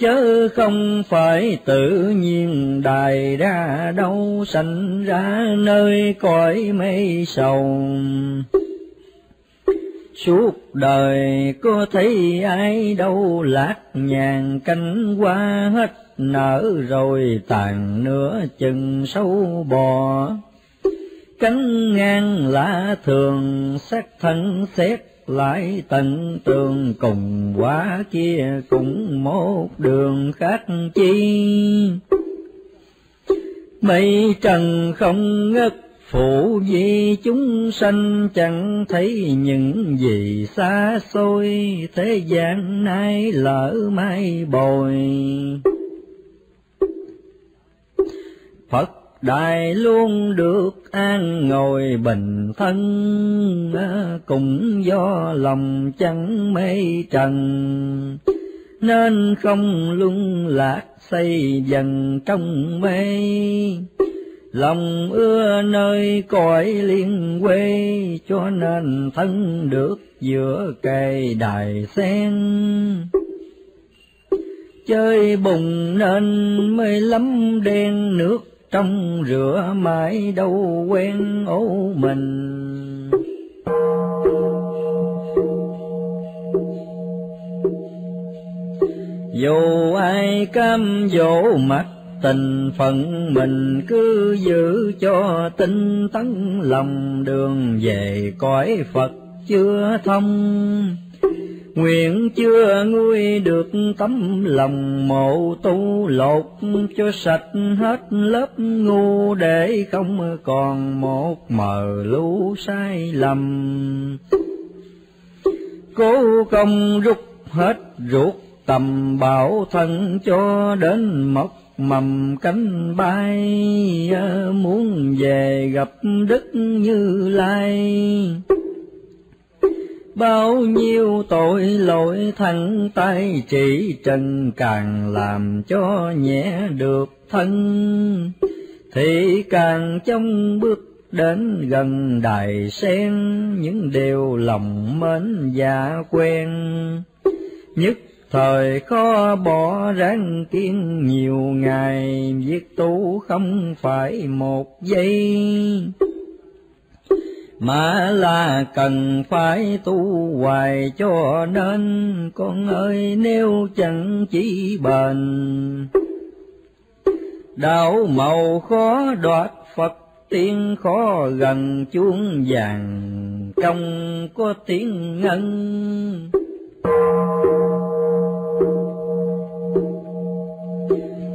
chớ không phải tự nhiên đài ra đâu, sanh ra nơi cõi mây sầu. Suốt đời có thấy ai đâu lạc nhàn canh qua hết nở rồi tàn nửa chừng sâu bò. Cánh ngang lạ thường, xác thân xét lại tận tường cùng quá kia cũng một đường khác chi. Mây trần không ngất, phụ vì chúng sanh chẳng thấy những gì xa xôi. Thế gian nay lỡ mai bồi. Phật đại luôn được an ngồi bình thân à, cũng do lòng chẳng mê trần. Nên không luân lạc xây dần trong mê. Lòng ưa nơi cõi liên quê, cho nên thân được giữa cây đài sen. Chơi bùng nên mới lắm đen nước trong rửa mãi đâu quen ố mình dù ai cam dỗ mặt tình phận mình, cứ giữ cho tinh tấn lòng đường về cõi Phật chưa thông. Nguyện chưa nguôi được tấm lòng mộ tu lột, cho sạch hết lớp ngu để không còn một mờ lũ sai lầm. Cố công rút hết ruột tầm bảo thân cho đến mọc mầm cánh bay, muốn về gặp đức như lai bao nhiêu tội lỗi thành tay chỉ trần càng làm cho nhẹ được thân. Thì càng trong bước đến gần đài sen những điều lòng mến và quen. Nhất Thời khó bỏ ráng kiên nhiều ngày, viết tu không phải một giây, mà là cần phải tu hoài cho nên, Con ơi nếu chẳng chỉ bền. Đạo màu khó đoạt Phật tiên khó gần chuông vàng, Trong có tiếng ngân.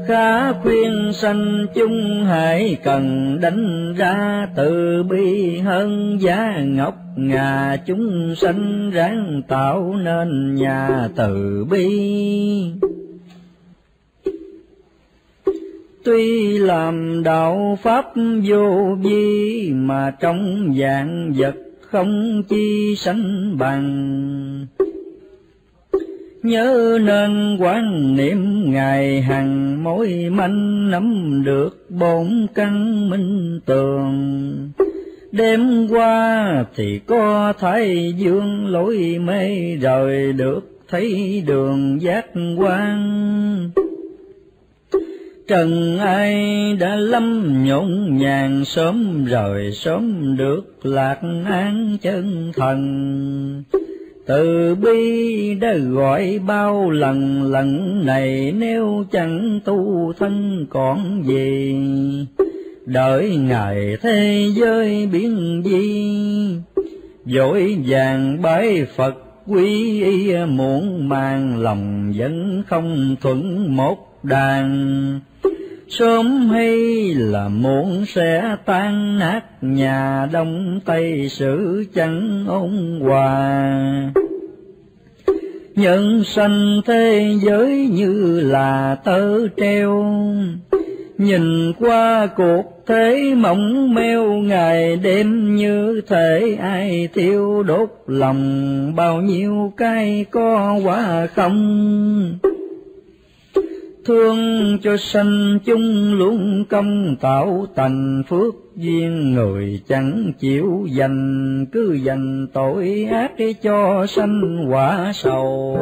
Khá khuyên sanh chung hãy cần đánh ra từ bi hơn giá ngọc ngà chúng sanh ráng tạo nên nhà từ bi. Tuy làm đạo pháp vô vi mà trong dạng vật không chi sanh bằng nhớ nên quán niệm ngày hằng mỗi manh nắm được bổn căn minh tường. Đêm qua thì có thấy dương lối mê, rời được thấy đường giác quan. Trần ai đã lâm nhộn nhàng, sớm rời sớm được lạc an chân thần từ bi đã gọi bao lần lần này nếu chẳng tu thân còn gì? Đợi ngày thế giới biến di, dội vàng bái phật quý y muộn mang lòng vẫn không thuận một đàn sớm hay là muộn sẽ tan nát nhà đông tây sử chẳng ôn hòa. Nhân sanh thế giới như là tơ treo, nhìn qua cuộc thế mộng meo ngày đêm như thể ai thiêu đốt lòng bao nhiêu cái có quả không thương cho sanh chung luôn công tạo thành phước duyên người chẳng chịu dành, cứ dành tội ác để cho sanh quả sầu.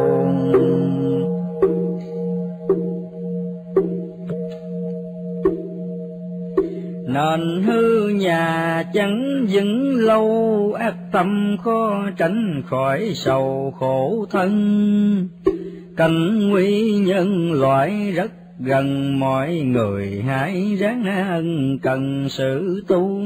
Nền hư nhà chẳng vững lâu, ác tâm khó tránh khỏi sầu khổ thân cảnh nguy nhân loại rất gần, mọi người hãy ráng ân cần sự tu.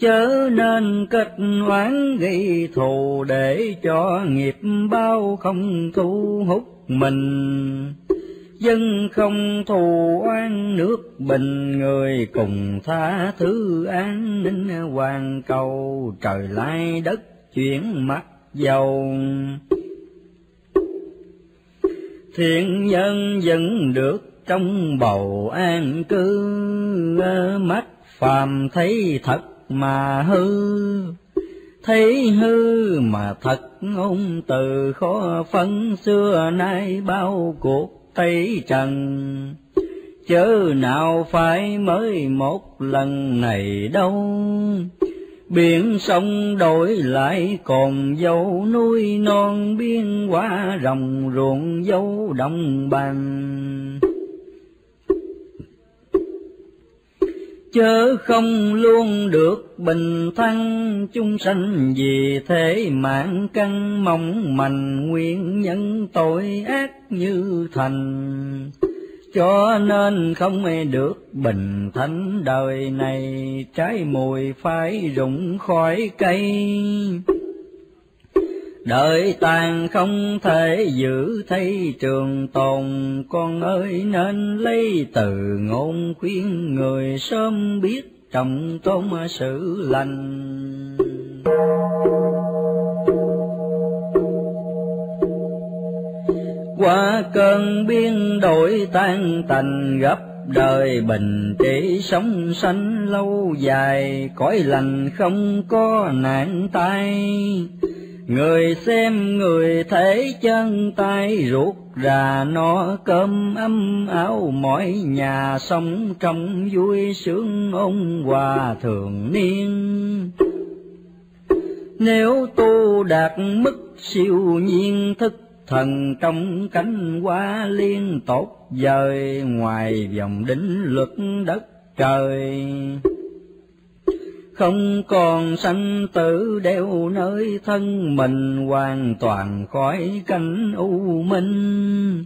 Chớ nên kết oán gây thù để cho nghiệp bao không thu hút mình. Dân không thù oan nước bình, người cùng tha thứ an ninh hoàn cầu. Trời lai đất chuyển mặt dầu thiện nhân vẫn được trong bầu an cư. Mắt phàm thấy thật mà hư. Thấy hư mà thật ngôn từ khó phân. Xưa nay bao cuộc tây trần. Chớ nào phải mới một lần này đâu biển sông đổi lại, còn dâu núi non biên quá rồng ruộng dấu đồng bằng. Chớ không luôn được bình thăng chung sanh vì thế mạng căn mong mành nguyên nhân tội ác như thành cho nên không được bình thánh đời này. Trái mùi phải rụng khỏi cây. Đợi tàn không thể giữ thấy trường tồn, con ơi nên lấy từ ngôn khuyên người sớm biết trọng tôn sự lành. Qua cơn biên đổi tan tành gấp đời bình trị sống sanh lâu dài, cõi lành không có nạn tai. Người xem người thấy chân tay ruột ra nó cơm ấm áo. Mỗi nhà sống trong vui sướng ông hòa thường niên. Nếu tu đạt mức siêu nhiên thức thần trong cánh hoa liên tốt dời ngoài vòng đỉnh luật đất trời. Không còn sanh tử đeo nơi thân mình, hoàn toàn khỏi cánh u minh.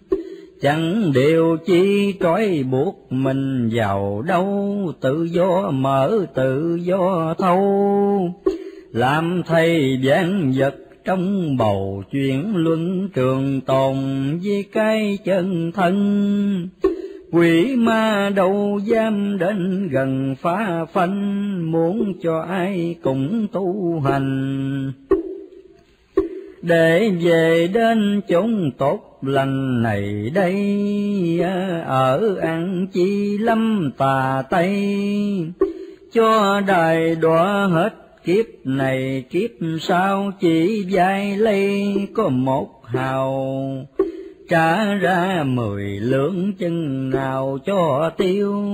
Chẳng điều chi trói buộc mình vào đâu, tự do mở tự do thâu. Làm thầy giảng vật trong bầu chuyển luân trường tồn với cái chân thân Quỷ ma đâu dám đến gần phá phanh, muốn cho ai cũng tu hành. Để về đến chúng tốt lành này đây, ở ăn chi lâm tà tây, cho đài đọa hết kiếp này kiếp sau chỉ vai lây có một hào. Trả ra mười lượng chân nào cho tiêu.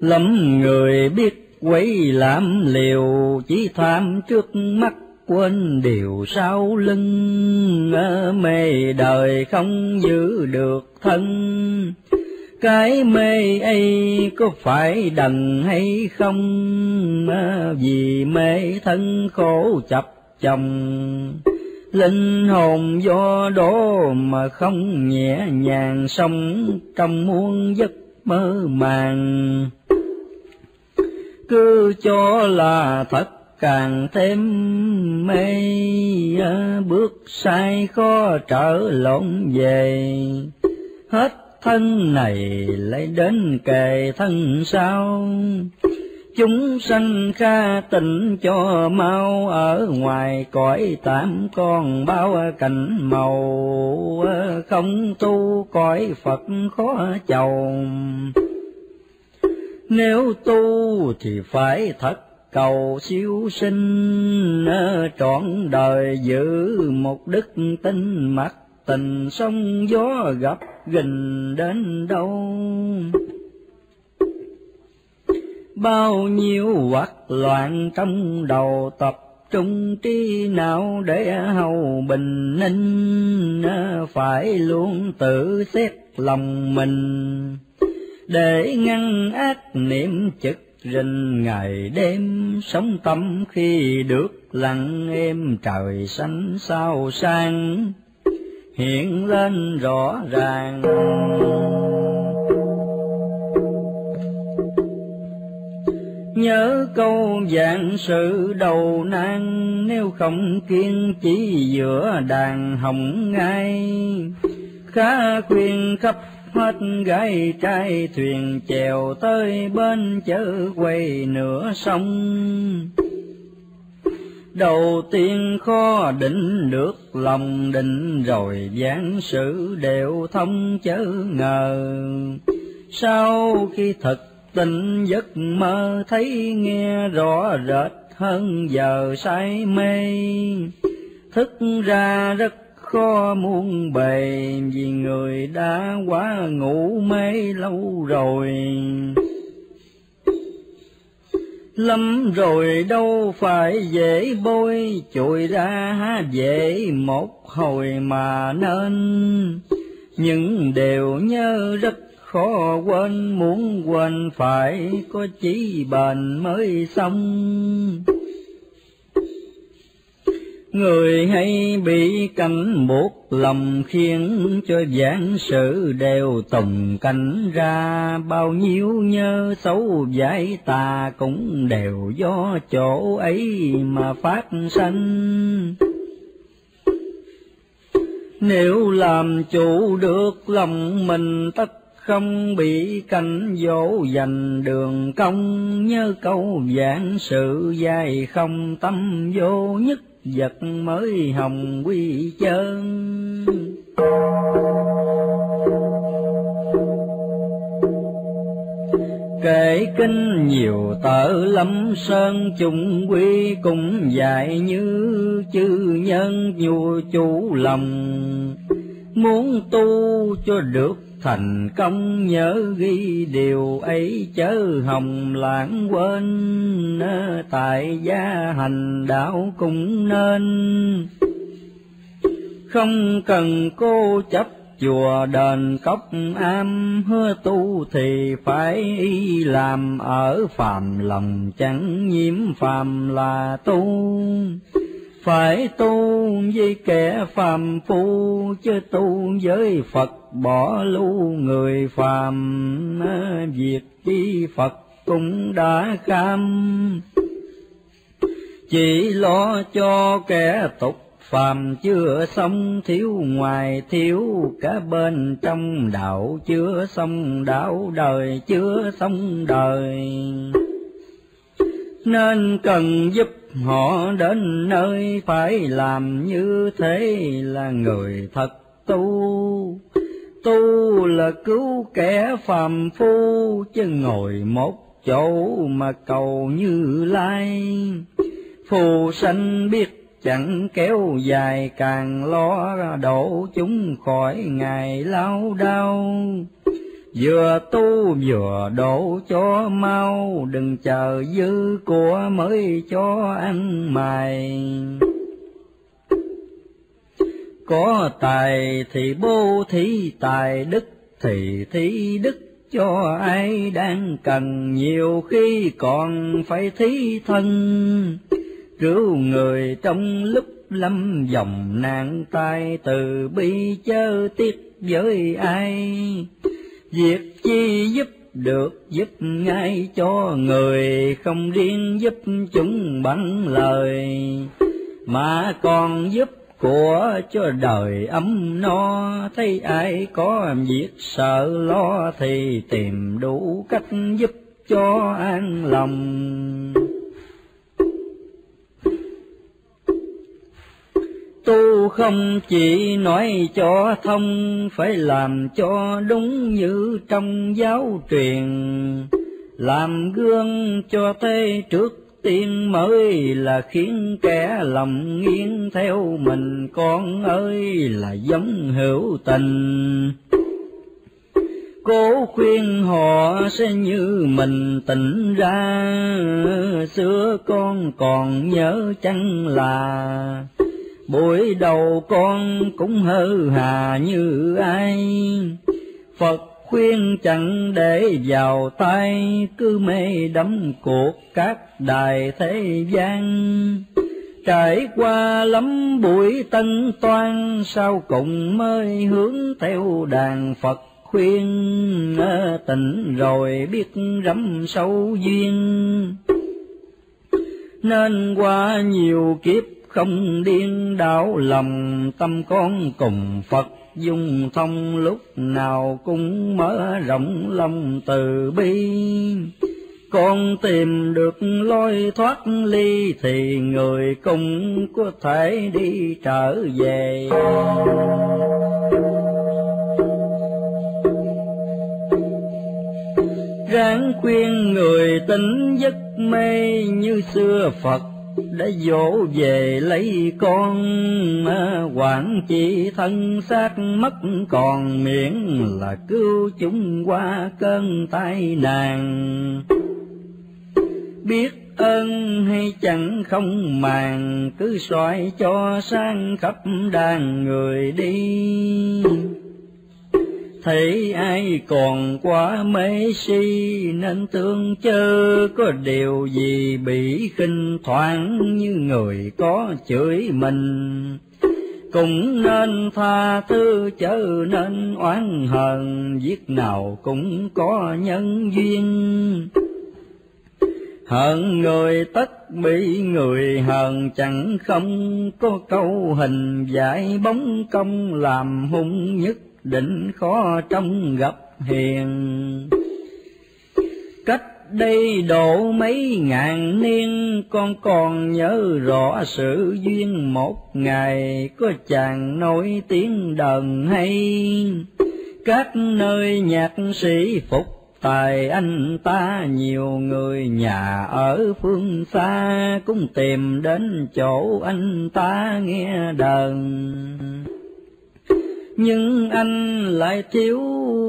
Lắm người biết quấy làm liều, chỉ tham trước mắt quên điều sau lưng. Mê đời không giữ được thân cái mê ấy có phải đành hay không? Vì mê thân khổ chập chồng, linh hồn do đó mà không nhẹ nhàng sống trong muôn giấc mơ màng. Cứ cho là thật càng thêm mê, bước sai khó trở lộn về. Hết thân này lại đến kề thân sau. Chúng sanh kha tịnh cho mau, ở ngoài cõi tạm con bao cảnh màu, không tu cõi phật khó chầu. Nếu tu thì phải thật cầu siêu sinh, trọn đời giữ một đức tinh mặt tình sông gió gặp gình đến đâu? Bao nhiêu hoặc loạn trong đầu, tập trung trí não để hầu bình ninh phải luôn tự xét lòng mình. Để ngăn ác niệm trực rình, ngày đêm sống tâm khi được lặng êm trời xanh sao sang hiện lên rõ ràng Nhớ câu dạng sự đầu nan, Nếu không kiên chỉ giữa đàn hồng ngay Khá khuyên khắp hết gái trai thuyền chèo tới bên chớ quay nửa sông. Đầu tiên khó định được lòng định, rồi giảng sự đều thông chớ ngờ. Sau khi thật tình giấc mơ thấy nghe rõ rệt, hơn giờ say mê thức ra rất khó muôn bề, vì người đã quá ngủ mê lâu rồi lâm rồi đâu phải dễ bôi, chùi ra dễ một hồi mà nên. Những đều nhớ rất khó quên, muốn quên phải có chí bền mới xong. Người hay bị cảnh buộc lòng khiến cho giảng sự đều tùng cảnh ra, bao nhiêu nhớ xấu giải tà cũng đều do chỗ ấy mà phát sanh. Nếu làm chủ được lòng mình tất không bị cảnh dỗ dành đường công nhớ câu giảng sự dài không tâm vô nhất vật mới hồng quy chân. Kể kinh nhiều tở lâm sơn chung quy cũng dạy như chư nhân nhu chủ lòng. Muốn tu cho được thành công nhớ ghi điều ấy chớ hồng lãng quên tại gia hành đạo cũng nên. Không cần cô chấp chùa đền cốc am, hứa tu thì phải làm ở phàm lòng, chẳng nhiễm phàm là tu. Phải tu với kẻ phàm phu, chứ tu với Phật bỏ lưu người phàm, việc chi Phật cũng đã cam chỉ lo cho kẻ tục phàm chưa xong, thiếu ngoài thiếu cả bên trong đạo chưa xong, đạo đời chưa xong đời. Nên cần giúp họ đến nơi phải làm như thế là người thật tu tu là cứu kẻ phàm phu, chứ ngồi một chỗ mà cầu như lai. Phù sanh biết chẳng kéo dài, càng lo đổ chúng khỏi ngày lao đau vừa tu vừa đổ cho mau, đừng chờ dư của mới cho ăn mày có tài thì bố thí, tài đức thì thí đức. Cho ai đang cần, nhiều khi còn phải thí thân. Cứu người trong lúc lâm dòng nạn tai từ bi chớ tiếc với ai. Việc chi giúp được, giúp ngay cho người, không riêng giúp chúng bằng lời. Mà còn giúp của cho đời ấm no, thấy ai có việc sợ lo thì tìm đủ cách giúp cho an lòng. Tu không chỉ nói cho thông, phải làm cho đúng như trong giáo truyền. Làm gương cho thế trước tiên mới là khiến kẻ lòng nghiêng theo mình, con ơi là giống hữu tình. Cố khuyên họ sẽ như mình tỉnh ra, xưa con còn nhớ chăng là buổi đầu con cũng hơ hà như ai. Phật khuyên chẳng để vào tay, cứ mê đắm cuộc các đài thế gian. Trải qua lắm buổi tân toan, sau cùng mới hướng theo đàn phật khuyên. Tỉnh rồi biết rắm sâu duyên. Nên qua nhiều kiếp không điên, đảo lòng tâm con cùng Phật dung thông lúc nào cũng mở rộng lòng từ bi. Con tìm được lối thoát ly thì người cũng có thể đi trở về. Ráng khuyên người tỉnh giấc mê như xưa phật đã dỗ về lấy con quản chi thân xác mất. Còn miễn là cứu chúng qua cơn tai nạn. Biết ơn hay chẳng không màng, cứ soi cho sang khắp đàn người đi thấy ai còn quá mê si, nên tương chớ có điều gì bị khinh thoảng như người có chửi mình. Cũng nên tha thứ chớ nên oán hờn, giết nào cũng có nhân duyên. Hận người tất bị người hờn, chẳng không có câu hình, giải bóng công làm hung nhất định khó trong gặp hiền. Cách đây độ mấy ngàn niên, con còn nhớ rõ sự duyên một ngày. Có chàng nổi tiếng đờn hay, các nơi nhạc sĩ phục tài anh ta, nhiều người nhà ở phương xa cũng tìm đến chỗ anh ta nghe đờn nhưng anh lại thiếu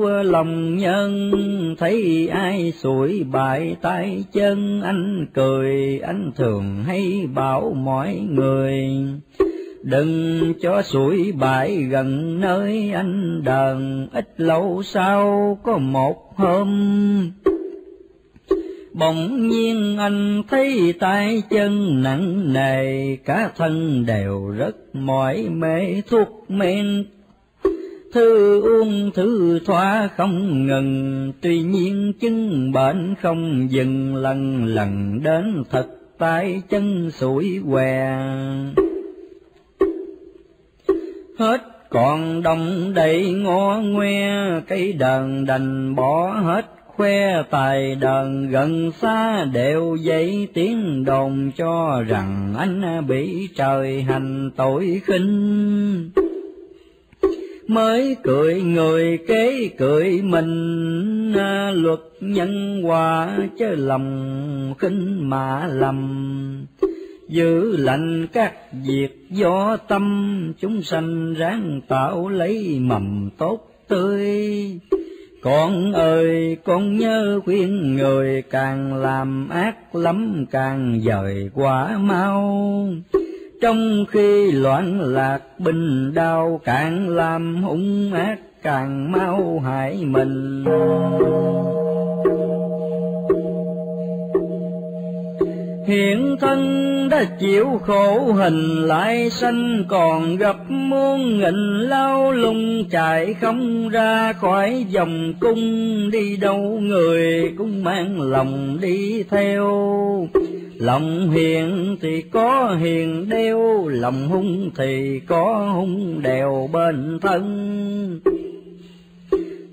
ờ, lòng nhân. Thấy ai sủi bại tay chân, anh cười. Anh thường hay bảo mọi người, đừng cho sủi bại gần nơi anh đờn. Ít lâu sau có một hôm, bỗng nhiên anh thấy tay chân nặng nề. Cả thân đều rất mỏi mê thuốc men thư uống thư thoa không ngừng tuy nhiên chứng bệnh không dừng, lần lần đến thật tay chân sủi què. Hết còn đông đầy ngó ngoe, cây đờn đành bỏ hết khoe, tài đờn gần xa đều dậy tiếng đồn cho rằng anh bị trời hành tội khinh mới cười người kế cười mình. À, luật nhân quả chớ lòng khinh mà lầm. Giữ lành các việc do tâm, chúng sanh ráng tạo lấy mầm tốt tươi. Con ơi, con nhớ khuyên người càng làm ác lắm càng dời quả mau trong khi loạn lạc bình đau càng làm hung ác càng mau hại mình. Hiện thân đã chịu khổ hình lại sanh, còn gặp muôn nghìn lao lung chạy không ra khỏi dòng cung. Đi đâu người cũng mang lòng đi theo. Lòng hiền thì có hiền đeo, lòng hung thì có hung đèo bên thân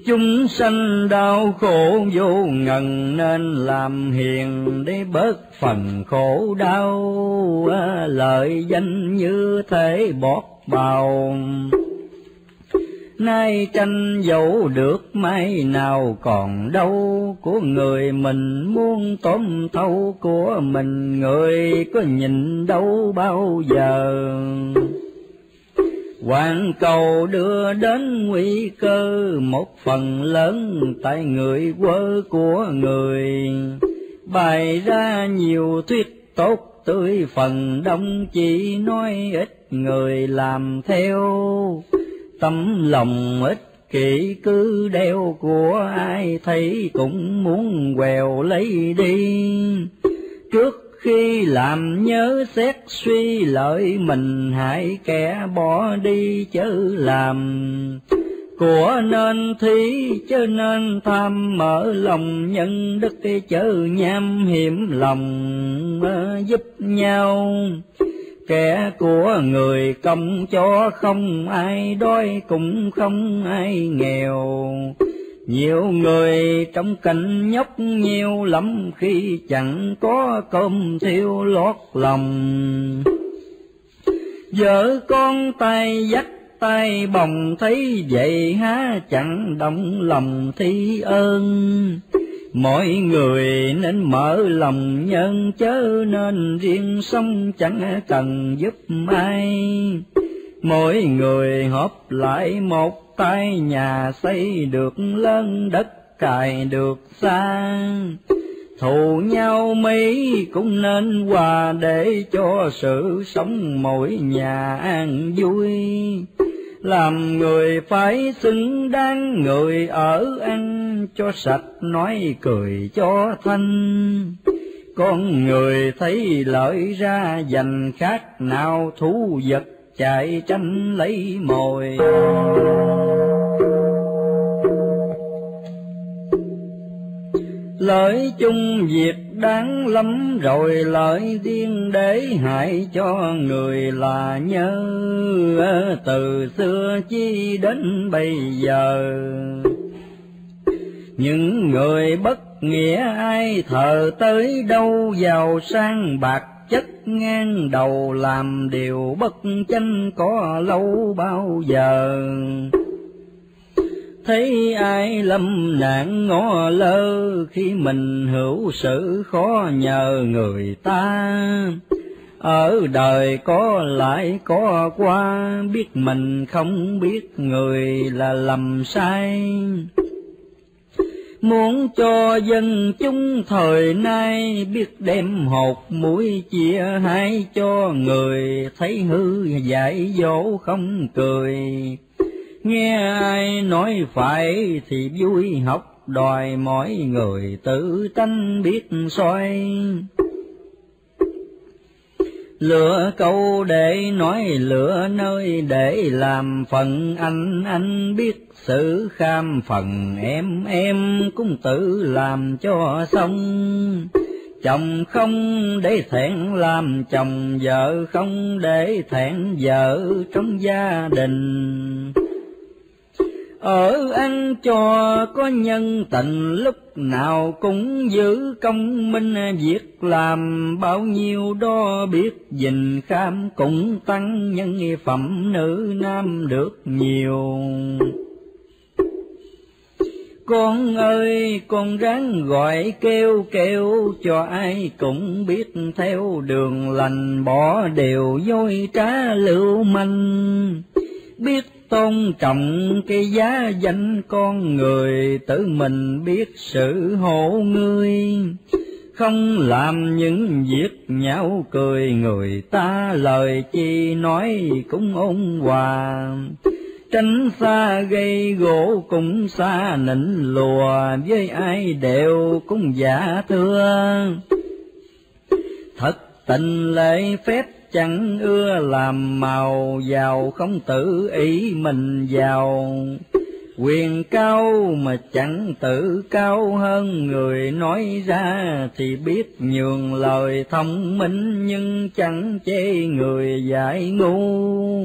chúng sanh đau khổ vô ngần nên làm hiền để bớt phần khổ đau. À, lợi danh như thế bọt bào. Nay tranh dẫu được mai nào còn đâu. Của người mình muốn tóm thâu của mình người có nhìn đâu bao giờ. Hoàn cầu đưa đến nguy cơ một phần lớn tại người quơ của người, bày ra nhiều thuyết tốt tươi phần đông chỉ nói ít người làm theo, tâm lòng ích kỷ cứ đeo của ai thấy cũng muốn quèo lấy đi. Trước khi làm nhớ xét suy lợi, mình hãy kẻ bỏ đi chớ làm. Của nên thí chớ nên tham, mở lòng nhân đức chớ nham hiểm lòng giúp nhau. Kẻ của người công cho không ai đói, cũng không ai nghèo nhiều người trong cảnh nhóc nhiều lắm khi chẳng có cơm thiêu lót lòng. Vợ con tay dắt tay bồng thấy vậy há chẳng động lòng thi ơn. mọi người nên mở lòng nhân chớ nên riêng sống chẳng cần giúp ai mỗi người họp lại một tay nhà xây được lớn, đất cài được xa thù nhau mấy cũng nên hòa để cho sự sống mỗi nhà an vui. Làm người phải xứng đáng người ở ăn, cho sạch nói cười cho thanh. Con người thấy lợi ra, dành khác nào thú vật chạy tranh lấy mồi. Lợi chung việc đáng lắm, rồi lợi riêng để hại cho người là nhớ từ xưa chi đến bây giờ. Những người bất nghĩa ai thờ tới đâu giàu sang bạc chất ngang đầu làm điều bất chánh có lâu bao giờ. Thấy ai lâm nạn ngó lơ khi mình hữu sự khó nhờ người ta. Ở đời có lại có qua, biết mình không biết người là lầm sai muốn cho dân chúng thời nay biết đem hột mũi chia hai cho người, thấy hư dạy dỗ không cười. Nghe ai nói phải thì vui học đòi mỗi người tự tánh biết soi lửa câu để nói lửa nơi để làm phần, anh anh biết sự kham phần, em em cũng tự làm cho xong. Chồng không để thẹn làm chồng, vợ không để thẹn vợ trong gia đình ở ăn cho có nhân tình, lúc nào cũng giữ công minh. Việc làm bao nhiêu đó biết dình kham cũng tăng nhân phẩm. Nữ nam được nhiều. Con ơi, con ráng gọi kêu kêu, cho ai cũng biết theo đường lành. Bỏ đều dối trá lưu manh biết tôn trọng cái giá danh con người, tự mình biết sự hộ ngươi. Không làm những việc nhão cười, người ta lời chi nói cũng ôn hòa. Tránh xa gây gỗ cũng xa nịnh lùa, với ai đều cũng giả thưa. Thật tình lễ phép chẳng ưa làm màu, giàu không tự ý mình giàu. Quyền cao mà chẳng tự cao hơn người nói ra thì biết nhường lời thông minh, nhưng chẳng chê người dạy ngu.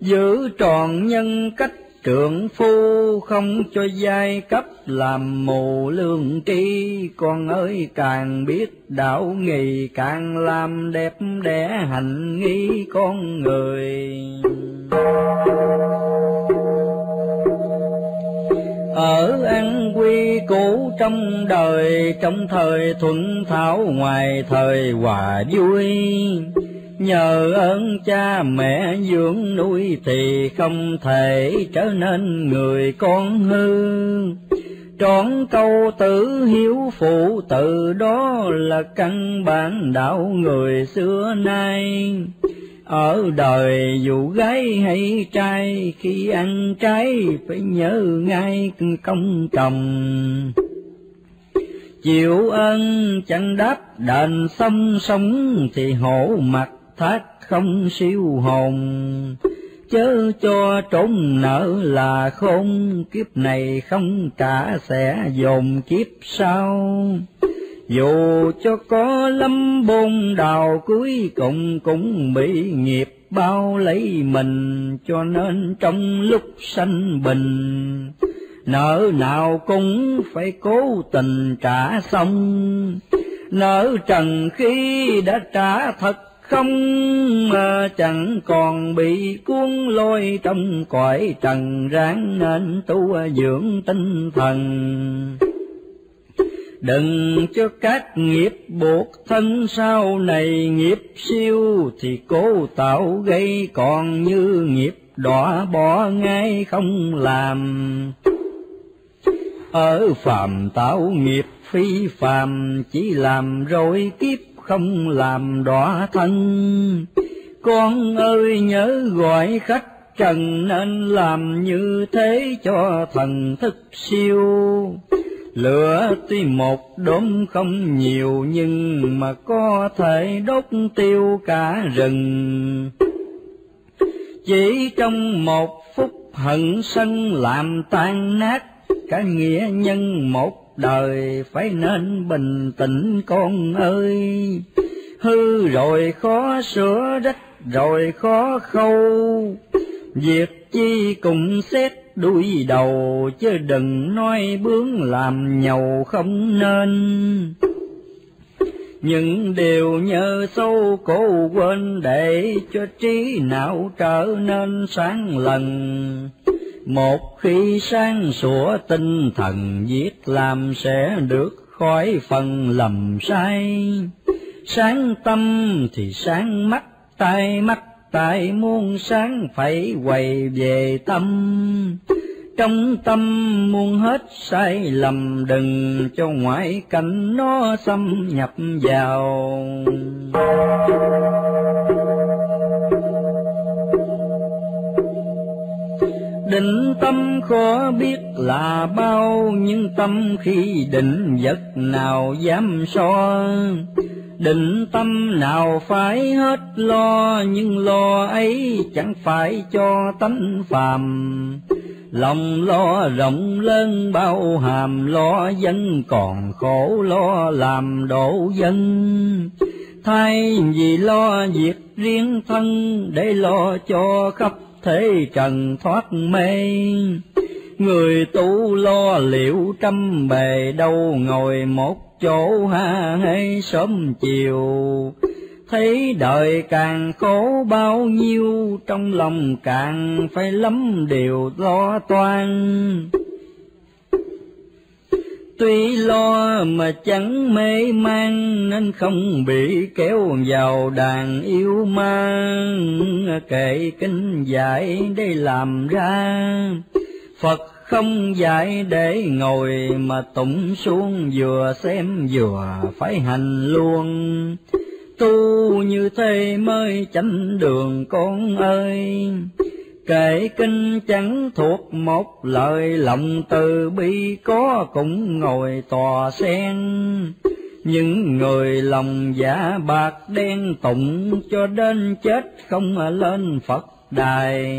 Giữ tròn nhân cách Trượng phu không cho giai cấp làm mù lương tri, con ơi càng biết đạo nghề càng làm đẹp đẽ hạnh nghi con người. Ở an quy cũ trong đời, trong thời thuận thảo ngoài thời hòa vui nhờ ơn cha mẹ dưỡng nuôi thì không thể trở nên người con hư. Trọn câu tử hiếu phụ tự đó là căn bản đạo người xưa nay. Ở đời dù gái hay trai, khi ăn trái phải nhớ ngay công chồng chịu ơn chẳng đáp đền xong sống thì hổ mặt thoát không siêu hồn. Chớ cho trốn nợ là khôn, kiếp này không trả sẽ dồn kiếp sau. Dù cho có lâm bôn đào, cuối cùng cũng bị nghiệp bao lấy mình, cho nên trong lúc sanh bình, nợ nào cũng phải cố tình trả xong. Nợ trần khi đã trả thật không mà chẳng còn bị cuốn lôi trong cõi trần ráng nên tu dưỡng tinh thần Đừng cho các nghiệp buộc thân sau này, nghiệp siêu thì cố tạo gây còn như nghiệp đọa bỏ ngay không làm. Ở phàm tạo nghiệp phi phàm, chỉ làm rồi kiếp không làm đọa thân. Con ơi, nhớ gọi khách trần nên làm như thế cho thần thức siêu. Lửa tuy một đốm không nhiều, nhưng mà có thể đốt tiêu cả rừng. Chỉ trong một phút hận sân làm tan nát, cả nghĩa nhân một đời phải nên bình tĩnh con ơi. Hư rồi khó sửa rách rồi khó khâu, việc chi cùng xét đuôi đầu chứ đừng nói bướng làm nhầu không nên. Những điều nhớ sâu cố quên để cho trí não trở nên sáng lần một khi sáng sủa tinh thần viết làm sẽ được khỏi phần lầm sai. Sáng tâm thì sáng mắt, tai mắt, tai muôn sáng phải quay về tâm. Trong tâm muôn hết sai lầm, đừng cho ngoại cảnh nó xâm nhập vào. Định tâm khó biết là bao, nhưng tâm khi định vật nào dám so. Định tâm nào phải hết lo, nhưng lo ấy chẳng phải cho tánh phàm. Lòng lo rộng lớn bao hàm, lo dân còn khổ, lo làm đổ dân. Thay vì lo việc riêng thân để lo cho khắp thế trần thoát mê. Người tu lo liệu trăm bề đâu ngồi một chỗ ha hay sớm chiều. Thấy đời càng khổ bao nhiêu, trong lòng càng phải lắm điều lo toan tuy lo mà chẳng mê man nên không bị kéo vào đàn yêu ma kệ kinh dạy để làm ra. Phật không dạy để ngồi, mà tụng xuống vừa xem vừa phải hành luôn. Tu như thế mới chánh đường con ơi kể kinh chẳng thuộc một lời lòng từ bi có cũng ngồi tòa sen. Những người lòng giả bạc đen tụng cho đến chết không lên phật đài.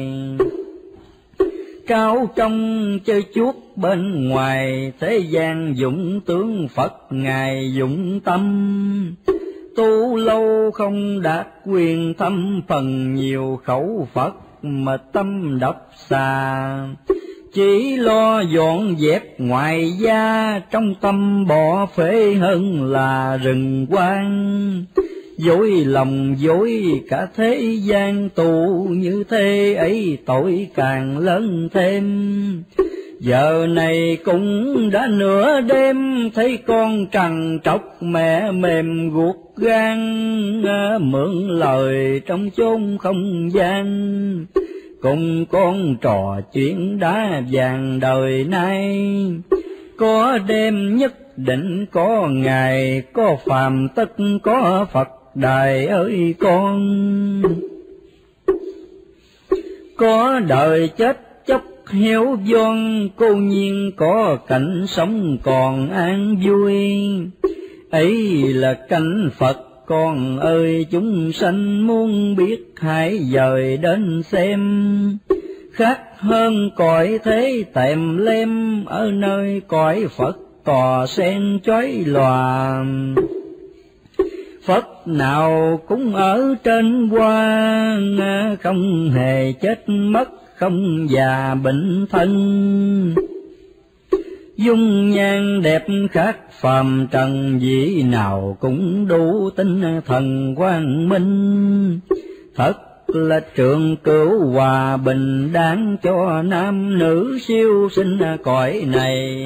Cao trong chơi chuốt bên ngoài, thế gian dũng tướng phật ngài dũng tâm. Tu lâu không đạt quyền thâm phần nhiều khẩu phật mà tâm độc xa chỉ lo dọn dẹp ngoài gia trong tâm bỏ phế hơn là rừng quang dối lòng dối cả thế gian tù, như thế ấy tội càng lớn thêm giờ này cũng đã nửa đêm, thấy con trằn trọc mẹ mềm ruột gan à, mượn lời trong chốn không gian. Cùng con trò chuyện đá vàng đời nay, có đêm nhất định, có ngày, có phàm tất, có phật đài ơi con. Có đời chết hiếu vong cô nhiên có cảnh sống còn an vui. Ấy là cảnh phật con ơi chúng sanh muốn biết hãy dời đến xem. Khác hơn cõi thế tèm lem ở nơi cõi phật tòa sen chói lòa Phật nào cũng ở trên quan không hề chết mất, không già bệnh thân. Dung nhan đẹp khác, phàm trần dĩ nào cũng đủ tinh thần quang minh. Thật là trường cửu hòa bình đáng cho nam nữ siêu sinh cõi này.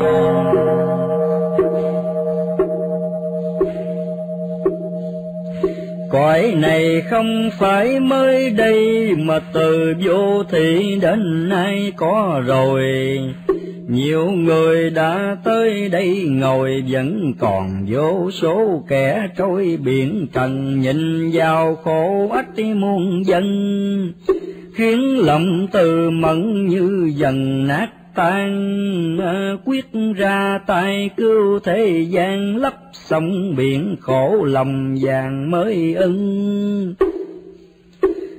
Cõi này không phải mới đây mà từ vô thị đến nay có rồi. Nhiều người đã tới đây ngồi vẫn còn vô số kẻ trôi biển trần nhìn vào khổ ách muôn dân. Khiến lòng từ mẫn như dần nát tan quyết ra tay cứu thế gian, lấp sông biển khổ lòng vàng mới ưng.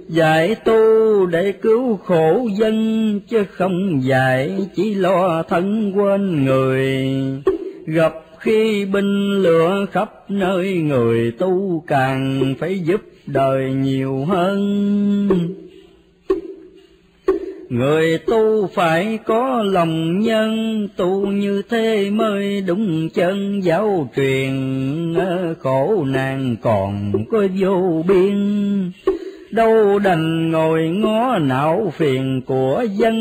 Dạy tu để cứu khổ dân, chứ không dạy chỉ lo thân quên người. Gặp khi binh lửa khắp nơi, người tu càng phải giúp đời nhiều hơn. Người tu phải có lòng nhân, tu như thế mới đúng chân. Giáo truyền, ờ, khổ nạn còn có vô biên. Đâu đành ngồi ngó não phiền của dân,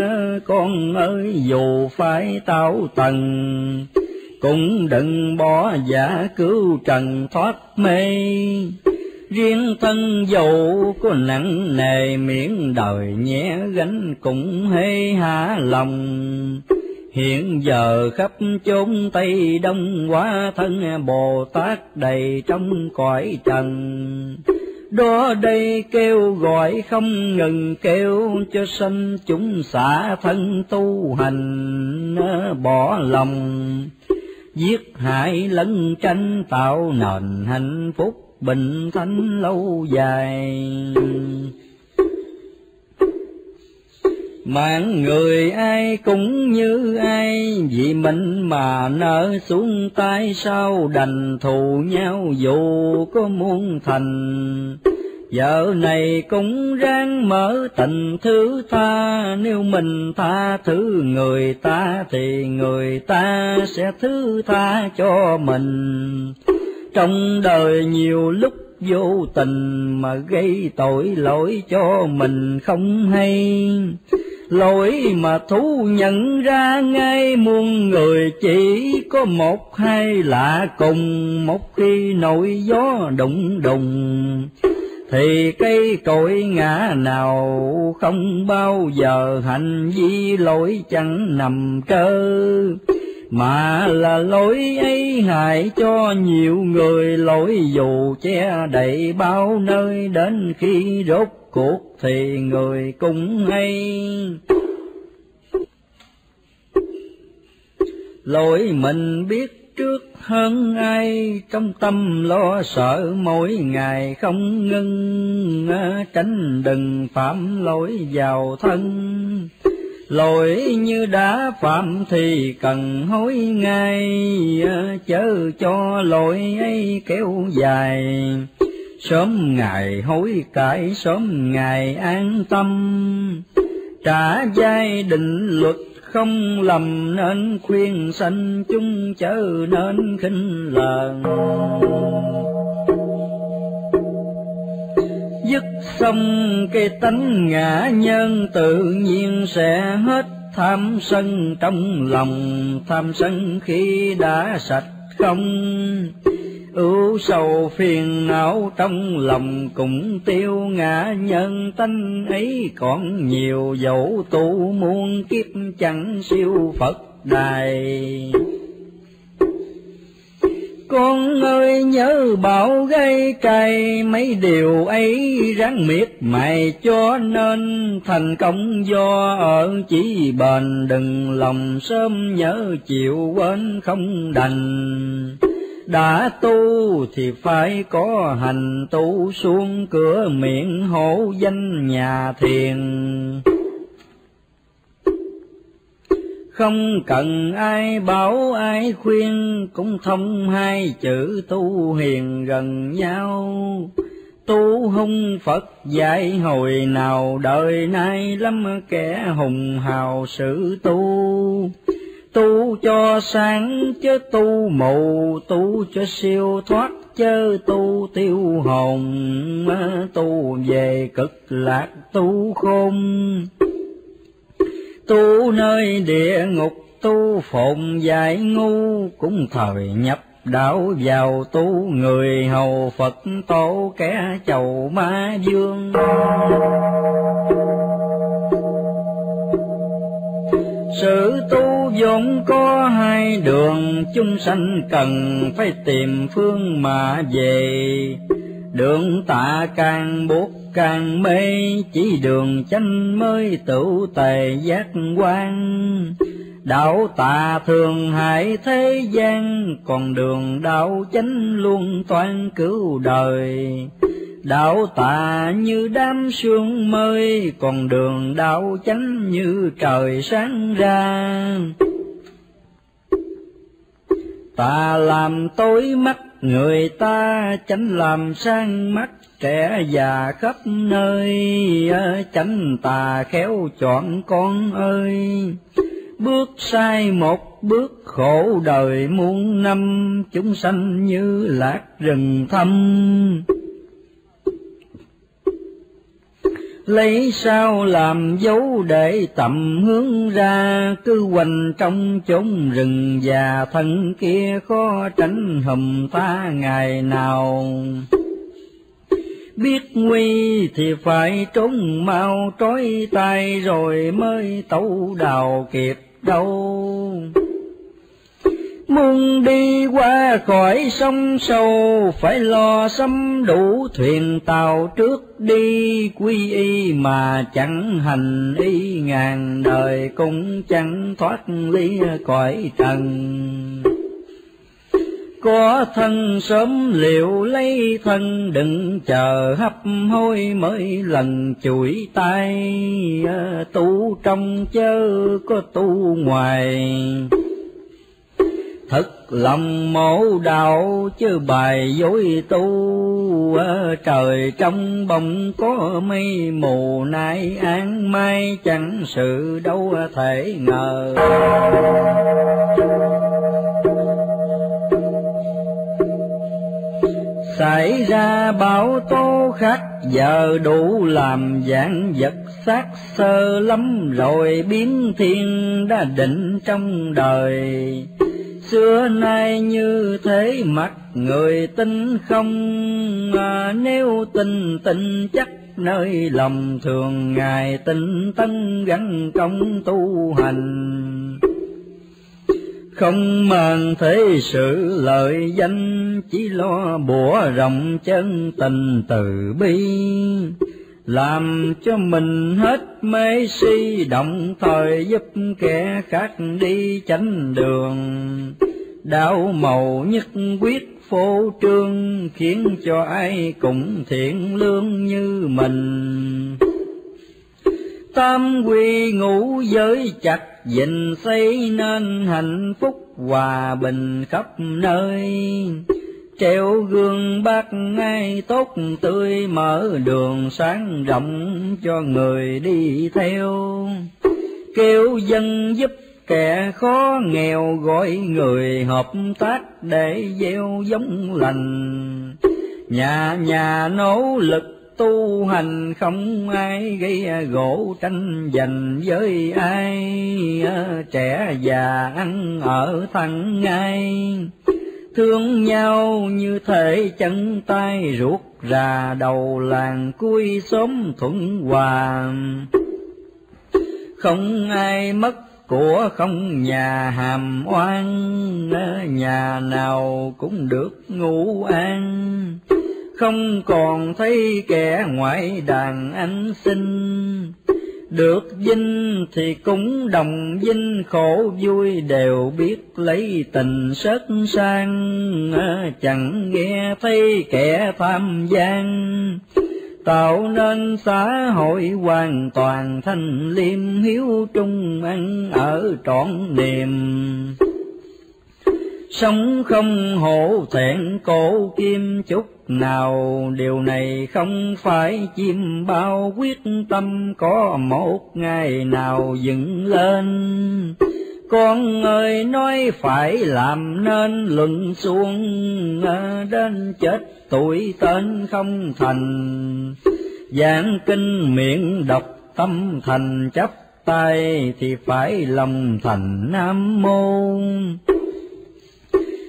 ờ, con ơi dù phải tạo tầng, cũng đừng bỏ giả cứu trần thoát mê riêng thân dầu có nặng nề miệng đời nhé gánh cũng hê hạ lòng. Hiện giờ khắp chốn tây đông quá thân bồ tát đầy trong cõi trần. Đó đây kêu gọi không ngừng kêu cho sanh chúng xả thân tu hành, bỏ lòng. Giết hại lẫn tranh tạo nền hạnh phúc bình thanh lâu dài. Mạng người ai cũng như ai, vì mình mà nợ xuống tay sao đành thù nhau dù có muôn thành. Vợ này cũng ráng mở tình thứ tha, nếu mình tha thứ người ta thì người ta sẽ thứ tha cho mình trong đời nhiều lúc vô tình mà gây tội lỗi cho mình không hay. Lỗi mà thú nhận ra ngay muôn người chỉ có một hai lạ cùng một khi nổi gió đụng đùng. Thì cây cội ngã nào không bao giờ hành vi lỗi chẳng nằm trơ mà là lỗi ấy hại cho nhiều người, lỗi dù che đậy bao nơi, đến khi rốt cuộc thì người cũng hay. Lỗi mình biết trước hơn ai, trong tâm lo sợ mỗi ngày không ngưng à, tránh đừng phạm lỗi vào thân lỗi như đã phạm thì cần hối ngay ờ, chớ cho lỗi ấy kéo dài. Sớm ngày hối cải, sớm ngày an tâm. Trả giai định luật không lầm, nên khuyên sanh chúng chớ nên khinh lờn dứt xong cái tánh ngã nhân tự nhiên sẽ hết tham sân trong lòng. Tham sân khi đã sạch không, ưu sầu phiền não trong lòng. Cũng tiêu ngã nhân tánh ấy còn nhiều dẫu tu muôn kiếp chẳng siêu phật đài con ơi, nhớ bảo gây cay, mấy điều ấy ráng miệt mày cho nên thành công do ở chỉ bền. Đừng lòng sớm nhớ chịu quên không đành. Đã tu thì phải có hành, tu xuống cửa miệng hổ danh nhà thiền không cần ai bảo, ai khuyên, cũng thông hai chữ tu hiền gần nhau. Tu hung phật dạy hồi nào, đời nay lắm kẻ hùng hào sự tu. Tu cho sáng chứ tu mù, tu cho siêu thoát chớ tu tiêu hồn. Tu về cực lạc tu khôn tu nơi địa ngục tu phụng dạy ngu cũng thời nhập đạo vào tu người hầu Phật tổ kẻ chầu ma dương. Sự tu vốn có hai đường, chung sanh cần phải tìm phương mà về. Đường tạ càng buộc càng mê, chỉ đường chánh mới tự tề giác quan. Đạo tà thường hại thế gian, còn đường đạo chánh luôn toan cứu đời. Đạo tà như đám sương mây còn đường đạo chánh như trời sáng ra. Tà làm tối mắt người ta, chánh làm sang mắt trẻ già khắp nơi, ờ, chánh tà khéo chọn con ơi. Bước sai một bước khổ đời muôn năm, chúng sanh như lạc rừng thâm. Lấy sao làm dấu để tầm hướng ra? Cứ quanh trong chốn rừng già thân kia khó tránh hầm ta ngày nào. Biết nguy thì phải trốn mau, trói tay rồi mới tẩu đào kịp đâu. Muốn đi qua khỏi sông sâu, phải lo xâm đủ thuyền tàu trước đi, quy y mà chẳng hành y ngàn đời cũng chẳng thoát ly cõi trần. Có thân sớm liệu lấy thân đừng chờ hấp hôi mới lần chuỗi tay, tu trong chớ có tu ngoài thật lòng mổ đạo chứ bài dối tu. Trời trong bông có mây, mù nay an mai, chẳng sự đâu thể ngờ. Xảy ra bão tố khắc, giờ đủ làm dạng vật xác sơ lắm, rồi biến thiên đã định trong đời xưa nay như thế mặt người tin không? À, nếu tin tin chắc nơi lòng thường ngài tinh tấn gắn công tu hành. Không màng thế sự lợi danh chỉ lo bủa rộng chân tình từ bi làm cho mình hết mê si, động thời giúp kẻ khác đi chánh đường. Đạo màu nhất quyết phô trương, khiến cho ai cũng thiện lương như mình. Tam quy ngũ giới chặt dình xây nên hạnh phúc hòa bình khắp nơi treo gương bác ngay tốt tươi, mở đường sáng rộng cho người đi theo. Kêu dân giúp kẻ khó nghèo, gọi người hợp tác để gieo giống lành. Nhà nhà nỗ lực tu hành, không ai gây gỗ tranh giành với ai. Trẻ già ăn ở thằng ngay thương nhau như thể chân tay ruột ra đầu làng cuối xóm thuận hòa không ai mất của không nhà hàm oan nhà nào cũng được ngủ an. Không còn thấy kẻ ngoại đàn anh sinh được vinh thì cũng đồng vinh, khổ vui đều biết lấy tình sớt sang. Ờ, chẳng nghe thấy kẻ tham gian. Tạo nên xã hội hoàn toàn thanh liêm, hiếu trung ăn ở trọn niềm sống không hổ thẹn cổ kim chút nào. Điều này không phải chim bao quyết tâm có một ngày nào dựng lên. Con ơi, nói phải làm nên luận xuống đến chết tuổi tên không thành. Giảng kinh miệng đọc tâm thành chấp tay thì phải lòng thành nam môn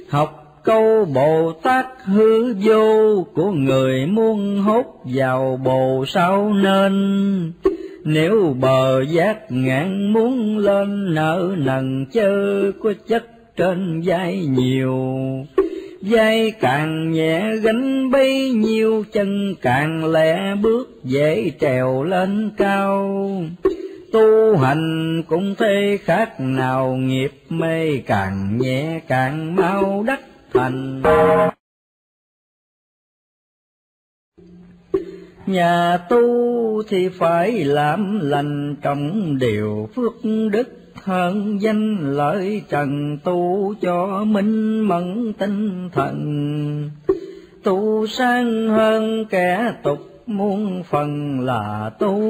học câu Bồ Tát hư vô của người muốn hốt vào bồ sao nên. Nếu bờ giác ngạn muốn lên nợ nần chớ có chất trên vai nhiều. Vai càng nhẹ gánh bấy nhiêu, chân càng lẹ bước dễ trèo lên cao tu hành cũng thế khác nào, nghiệp mê càng nhẹ càng mau đắc thành. Nhà tu thì phải làm lành trọng điều phước đức, hơn danh lợi trần tu cho minh mẫn tinh thần. Tu sang hơn kẻ tục, muôn phần là tu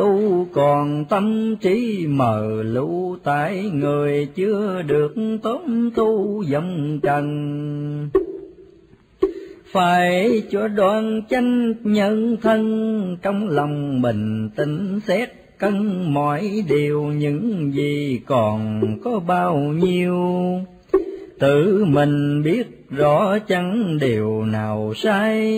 tu còn tâm trí mờ lũ tại người chưa được tóm tu dâm trần. Phải cho đoan chánh nhân thân, trong lòng mình tỉnh xét cân mọi điều, những gì còn có bao nhiêu. Tự mình biết rõ chẳng điều nào sai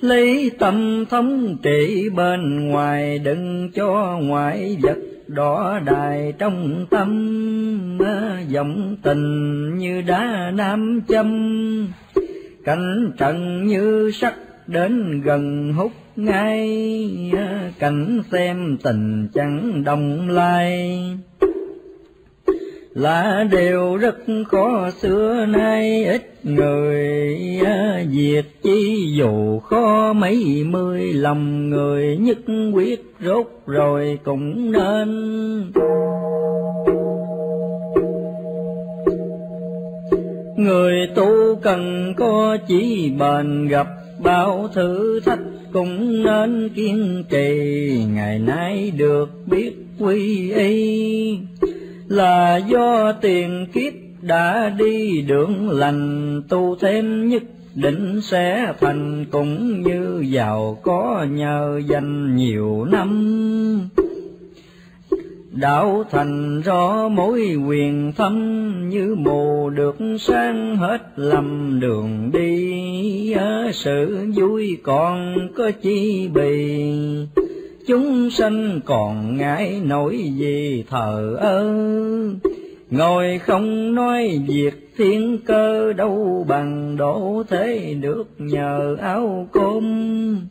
lấy tâm thống trị bên ngoài, đừng cho ngoại vật đỏ đài trong tâm. Dòng tình như đá nam châm. Cảnh trần như sắc đến gần hút ngay, cảnh xem tình chẳng đồng lai là điều rất khó xưa nay, ít người à, việc chi. Dù khó mấy mươi lòng người, nhất quyết rốt rồi cũng nên. Người tu cần có chỉ bền gặp bao thử thách, cũng nên kiên trì. Ngày nay được biết quy y là do tiền kiếp đã đi đường lành, tu thêm nhất định sẽ thành cũng như giàu có nhờ danh nhiều năm. Đạo thành rõ mối quyền thâm, như mù được sáng hết lầm đường đi. Sự vui còn có chi bì chúng sanh còn ngại nổi gì thờ ơ. Ngồi không nói việc thiên cơ đâu bằng đổ thế được nhờ áo cơm.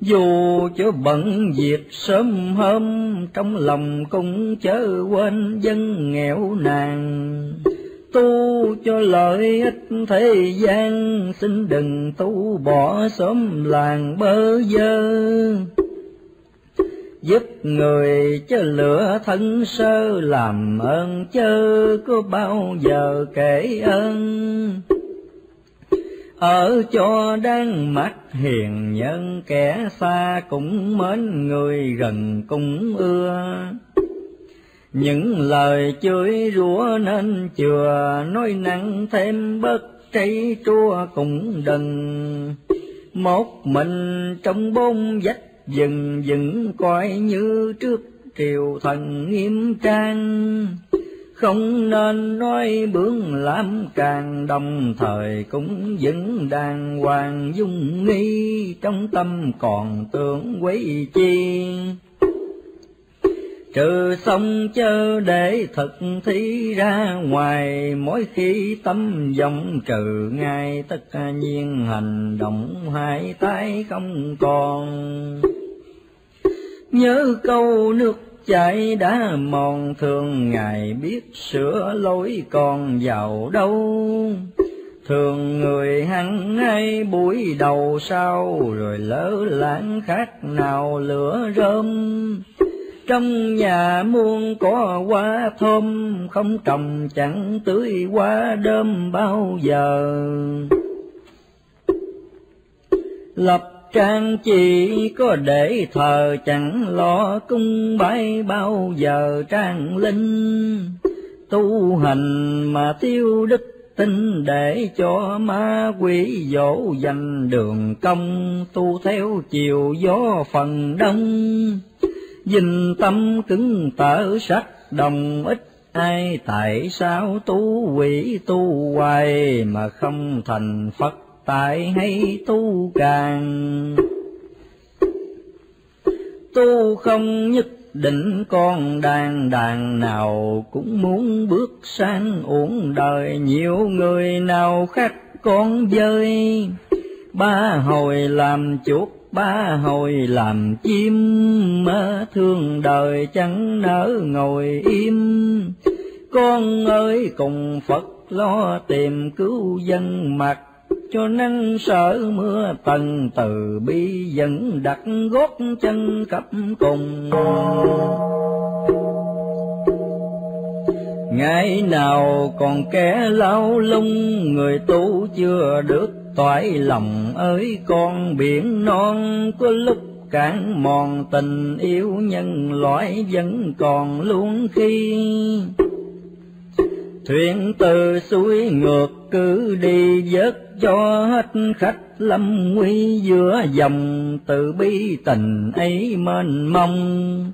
Dù cho bận việc sớm hôm, trong lòng cũng chớ quên dân nghèo nàng tu cho lợi ích thế gian. Xin đừng tu bỏ xóm làng bơ vơ. Giúp người cho lửa thân sơ, làm ơn chớ có bao giờ kể ơn. Ở cho đang mắt hiền nhân, kẻ xa cũng mến người gần cũng ưa những lời chửi rủa nên chừa, nói nặng thêm bớt cây chua cũng đừng một mình trong bốn vách dừng dừng coi như trước triều thần nghiêm trang. Không nên nói bướng làm càng đồng thời cũng vẫn đàng hoàng dung nghi trong tâm còn tưởng quấy chi trừ xong chớ để thực thi ra, ngoài mỗi khi tâm vọng, trừ ngay tất nhiên hành động hai tay không còn. Nhớ câu nước chảy đã mòn, thường ngài biết sửa lối còn vào đâu. Thường người hăng ngay buổi đầu sau, rồi lỡ lãng khác nào lửa rơm trong nhà muôn có hoa thơm, không trồng chẳng tưới hoa đơm bao giờ. Lập trang chỉ có để thờ, chẳng lo cung bái bao giờ. Trang linh tu hành mà tiêu đức tin để cho ma quỷ dỗ dành đường công, tu theo chiều gió phần đông dình tâm cứng tở sắc, đồng ít ai, tại sao tu quỷ tu hoài mà không thành Phật, tại hay tu càng? Tu không nhất định con đàn đàn nào cũng muốn bước sang uổng đời. Nhiều người nào khác con dơi ba hồi làm chuột ba hồi làm chim thương đời chẳng nỡ ngồi im. Con ơi, cùng phật lo tìm cứu dân mặt cho nắng sợ mưa tần từ bi dẫn đặt gót chân cấp cùng. Ngày nào còn kẻ lao lung, người tu chưa được toại lòng ơi, con biển non, có lúc cạn mòn tình yêu, nhân loại vẫn còn luôn khi. Thuyền từ suối ngược cứ đi, vớt cho hết khách lâm nguy, giữa dòng từ bi tình ấy mênh mông.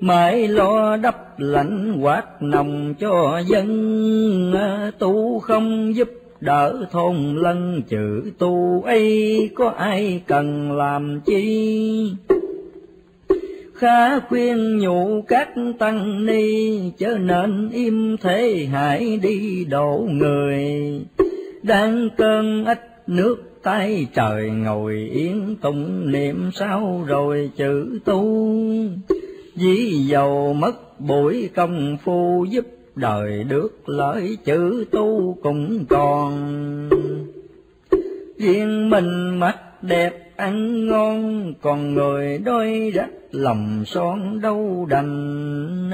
Mãi lo đắp lạnh quát nồng cho dân, tu không giúp đỡ thôn lân chữ tu, ấy có ai cần làm chi? Khá khuyên nhủ các tăng ni, chớ nên im thế hãy đi độ người. Đang cơn ách nước tay trời ngồi yên tụng niệm sao rồi chữ tu. Dĩ dầu mất buổi công phu giúp đời được lợi chữ tu cũng còn. Riêng mình mắt đẹp ăn ngon, còn người đôi rách lòng son đâu đành.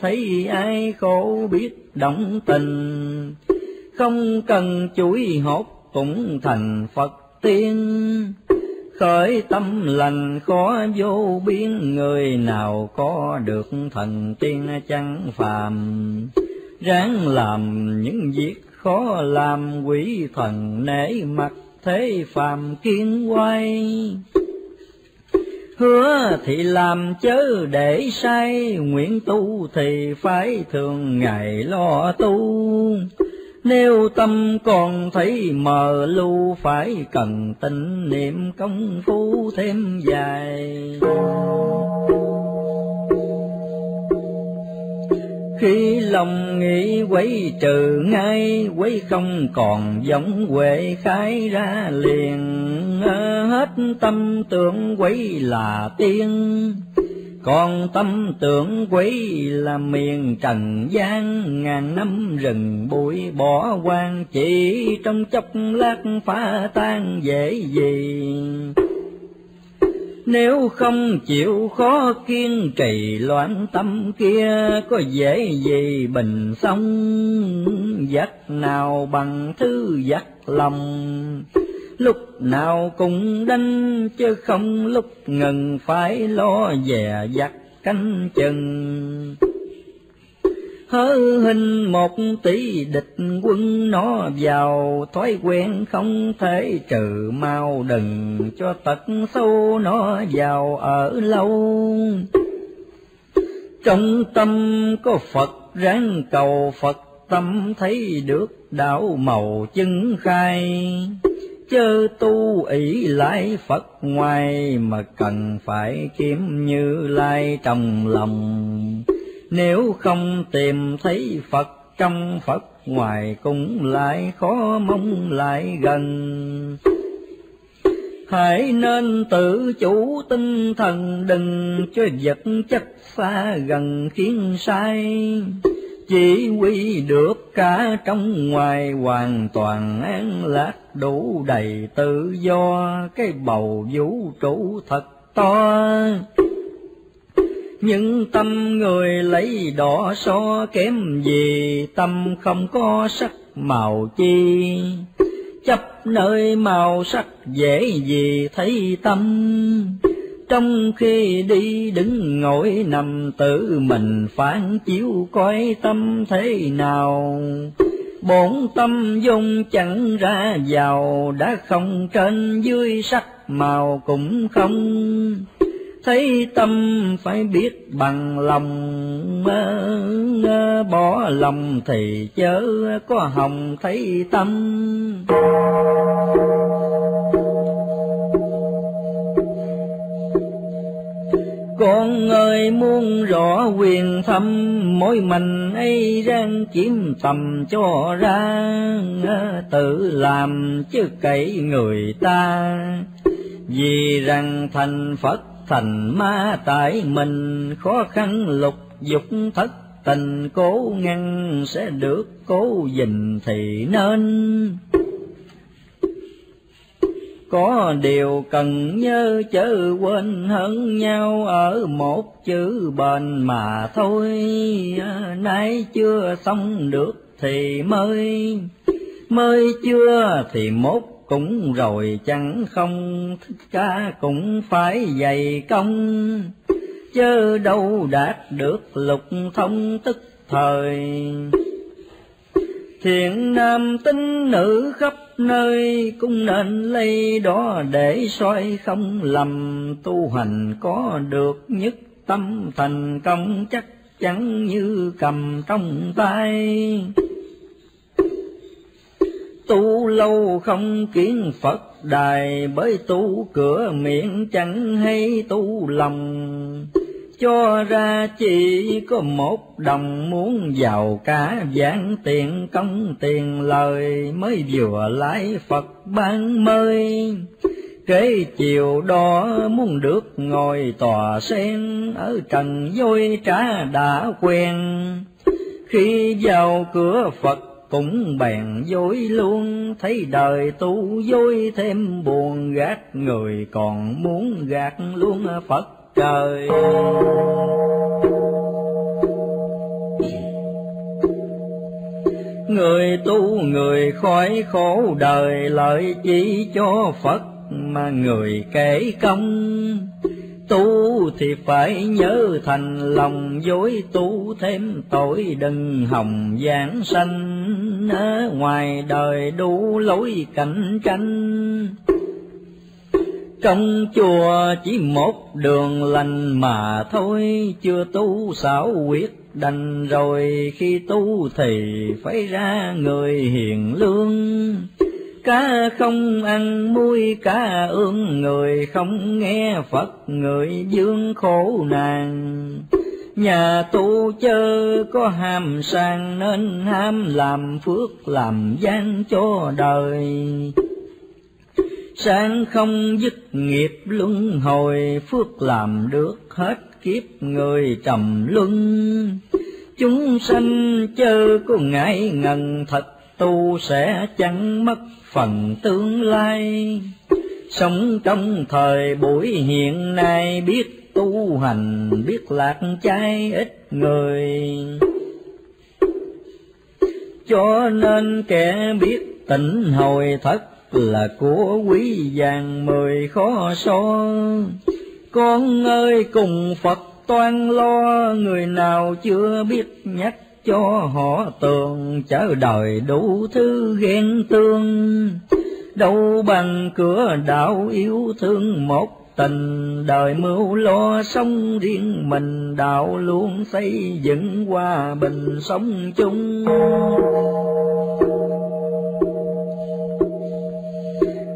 Thấy ai khổ biết động tình. Không cần chuỗi hốt cũng thành phật tiên khởi tâm lành khó vô biên, người nào có được thần tiên chẳng phàm. Ráng làm những việc khó làm, quỷ thần nể mặt thế phàm kiên quay. Hứa thì làm chớ để say nguyện tu thì phải thường ngày lo tu nếu tâm còn thấy mờ, lưu phải cần tình niệm công phu thêm dài. Khi lòng nghĩ quấy trừ ngay, quấy không còn giống huệ khai ra liền. Hết tâm tưởng quấy là tiên con tâm tưởng quấy là miền trần gian, ngàn năm rừng bụi bỏ quan chỉ trong chốc lát phá tan dễ gì. Nếu không chịu khó kiên trì, loạn tâm kia có dễ gì bình xong giặc nào bằng thứ giặc lòng? Lúc nào cũng đánh chứ không lúc ngừng phải lo dè dặt cánh chừng. Hớ hình một tỷ địch quân nó vào, thói quen không thể trừ mau đừng cho tật sâu nó vào ở lâu. Trong tâm có phật, ráng cầu phật, tâm thấy được đạo màu chứng khai chớ tu ỷ lại Phật ngoài mà cần phải kiếm như lai trong lòng. Nếu không tìm thấy Phật trong Phật ngoài cũng lại khó mong lại gần. Hãy nên tự chủ tinh thần, đừng cho vật chất xa gần khiến sai chỉ quy được cả trong ngoài hoàn toàn an lạc đủ đầy tự do, cái bầu vũ trụ thật to. Những tâm người lấy đỏ so, kém gì tâm không có sắc màu chi. Chấp nơi màu sắc dễ gì thấy tâm. Trong khi đi đứng ngồi nằm tự mình phản chiếu coi tâm thế nào bổn tâm dung chẳng ra giàu, đã không trên dưới sắc màu cũng không. Thấy tâm phải biết bằng lòng bỏ lòng thì chớ có hồng thấy tâm. Con ơi, muốn rõ quyền thâm, mỗi mình ấy rang kiếm tầm cho ra tự làm chứ cậy người ta. Vì rằng thành phật, thành ma tại mình, khó khăn lục dục thất tình cố ngăn sẽ được cố gìn thì nên có điều cần nhớ chớ quên hơn nhau ở một chữ bền mà thôi. À, nay chưa xong được thì mới mới chưa thì mốt cũng rồi, chẳng không thích ca cũng phải dày công. Chớ đâu đạt được lục thông tức thời. Thiện nam tín nữ khắp nơi cũng nên lấy đó để soi không lầm, tu hành có được nhất tâm thành công chắc chắn như cầm trong tay. Tu lâu không kiến Phật đài, bởi tu cửa miệng chẳng hay tu lòng cho ra chỉ có một đồng muốn giàu cả vạn tiền công tiền lời mới vừa lái Phật ban mơi kế chiều đó muốn được ngồi tòa sen, ở trần vôi trá đã quen. Khi vào cửa Phật cũng bèn dối luôn, thấy đời tu dối thêm buồn gạt người còn muốn gạt luôn Phật trời người tu, người khỏi khổ, đời lợi chỉ cho Phật mà người kể công. Tu thì phải nhớ thành lòng dối, tu thêm tội đừng hồng giảng sanh. Ở ngoài đời đủ lối cạnh tranh trong chùa chỉ một đường lành mà thôi, chưa tu xảo quyết đành rồi khi tu thì phải ra người hiền lương. Cá không ăn muối, cá ương người không nghe phật, người dương khổ nàng. Nhà tu chớ có ham sang, nên ham làm phước, làm gian cho đời sáng không dứt nghiệp luân hồi, phước làm được hết kiếp người trầm luân. Chúng sanh chớ có ngại ngần, thật tu sẽ chẳng mất phần tương lai. Sống trong thời buổi hiện nay, biết tu hành, biết lạc trai ít người. Cho nên kẻ biết tỉnh hồi thất là của quý vàng mười khó so. Con ơi, cùng phật toan lo, người nào chưa biết nhắc cho họ tường chở đời đủ thứ ghen tương. Đâu bằng cửa đạo yêu thương một tình, đời mưu lo sống riêng mình, đạo luôn xây dựng hòa bình sống chung.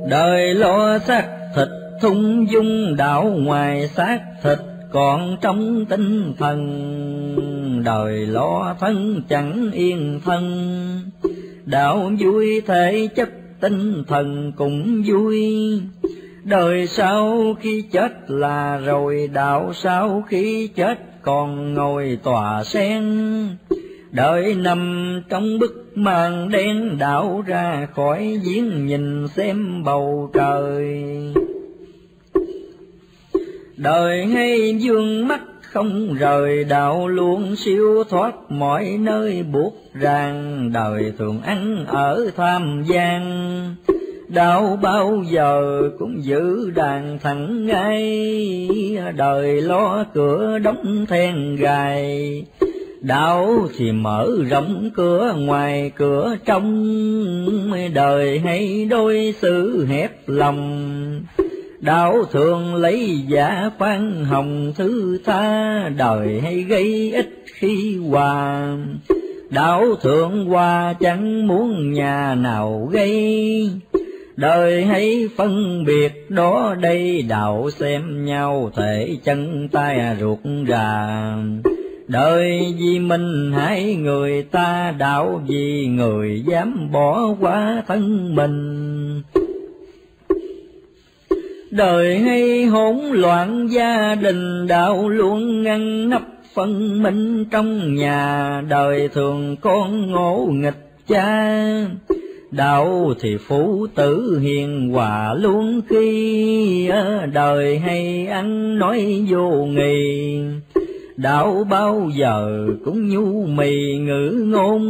Đời lo xác thịt thung dung đạo ngoài xác thịt còn trong tinh thần. Đời lo thân chẳng yên thân đạo vui thể chất tinh thần cũng vui. Đời sau khi chết là rồi đạo sau khi chết còn ngồi tòa sen. Đợi nằm trong bức màn đen đảo ra khỏi giếng nhìn xem bầu trời. Đời hay dương mắt không rời, đạo luôn siêu thoát mọi nơi buộc ràng. Đời thường ăn ở tham gian, đạo bao giờ cũng giữ đàn thẳng ngay. Đời lo cửa đóng then gài đạo thì mở rộng cửa, ngoài cửa trong đời hay đôi sự hẹp lòng. Đạo thường lấy giả khoan hồng thứ tha, đời hay gây ích khi hòa. Đạo thượng hòa chẳng muốn nhà nào gây. Đời hay phân biệt đó đây đạo xem nhau thể chân tay ruột ràng đời vì mình hãy người ta, đạo vì người dám bỏ qua thân mình. Đời hay hỗn loạn, gia đình đạo luôn ngăn nắp phân minh trong nhà. Đời thường con ngỗ nghịch cha, đạo thì phụ tử hiền hòa luôn khi đời hay ăn nói vô nghị đạo bao giờ cũng nhu mì ngữ ngôn.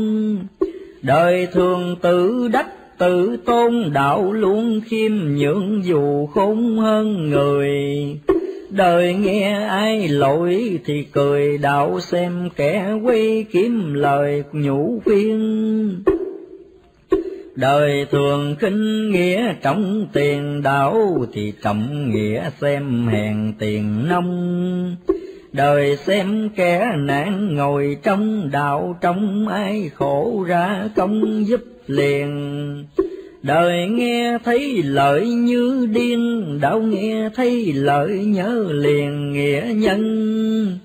Đời thường tự đắc, tự tôn, đạo luôn khiêm nhượng dù khôn hơn người. Đời nghe ai lỗi thì cười, đạo xem kẻ quay kiếm lời nhủ khuyên đời thường khinh nghĩa trọng tiền đạo thì trọng nghĩa xem hèn tiền nông đời xem kẻ nạn ngồi trong đạo, trong ai khổ ra công giúp liền. Đời nghe thấy lợi như điên, đạo nghe thấy lợi nhớ liền nghĩa nhân.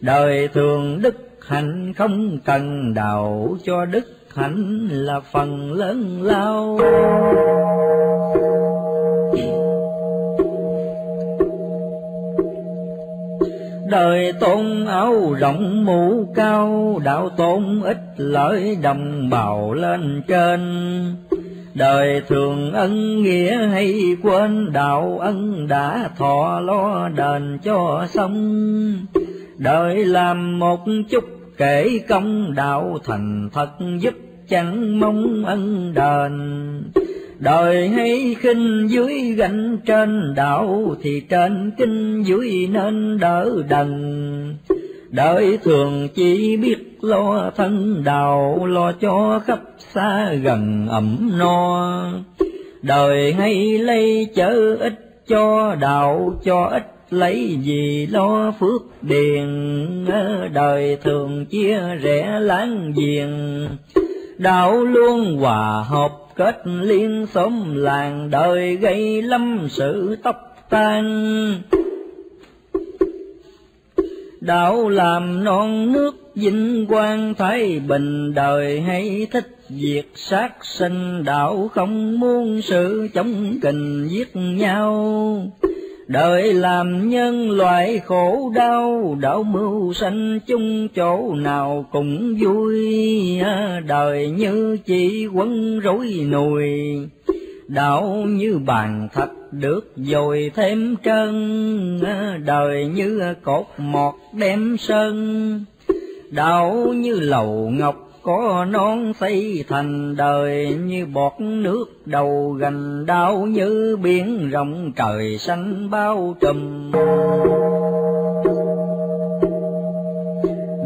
Đời thường đức hạnh không cần đạo, cho đức hạnh là phần lớn lao. Đời tôn áo rộng mũ cao, đạo tôn ít lợi đồng bào lên trên. Đời thường ân nghĩa hay quên, đạo ân đã thọ lo đền cho xong. Đời làm một chút kể công, đạo thành thật giúp chẳng mong ân đền đời hay khinh dưới gánh trên đạo thì trên kinh dưới nên đỡ đần. Đời thường chỉ biết lo thân đạo lo cho khắp xa gần ẩm no. Đời hay lấy chớ ít cho đạo, cho ít lấy gì lo phước điền. Đời thường chia rẽ láng giềng, đạo luôn hòa hợp kết liên xóm làng, đời gây lâm sự tóc tan. Đạo làm non nước vinh quang thái bình, đời hay thích việc sát sinh, đạo không muốn sự, chống kình giết nhau đời làm nhân loại khổ đau, đạo mưu sanh chung chỗ nào cũng vui. À, đời như chỉ quấn rối nùi, đạo như bàn thạch được dồi thêm trơn à, đời như cột mọt đem sơn, đạo như lầu ngọc có non xây thành đời như bọt nước đầu gành đau như biển rộng trời xanh bao trùm.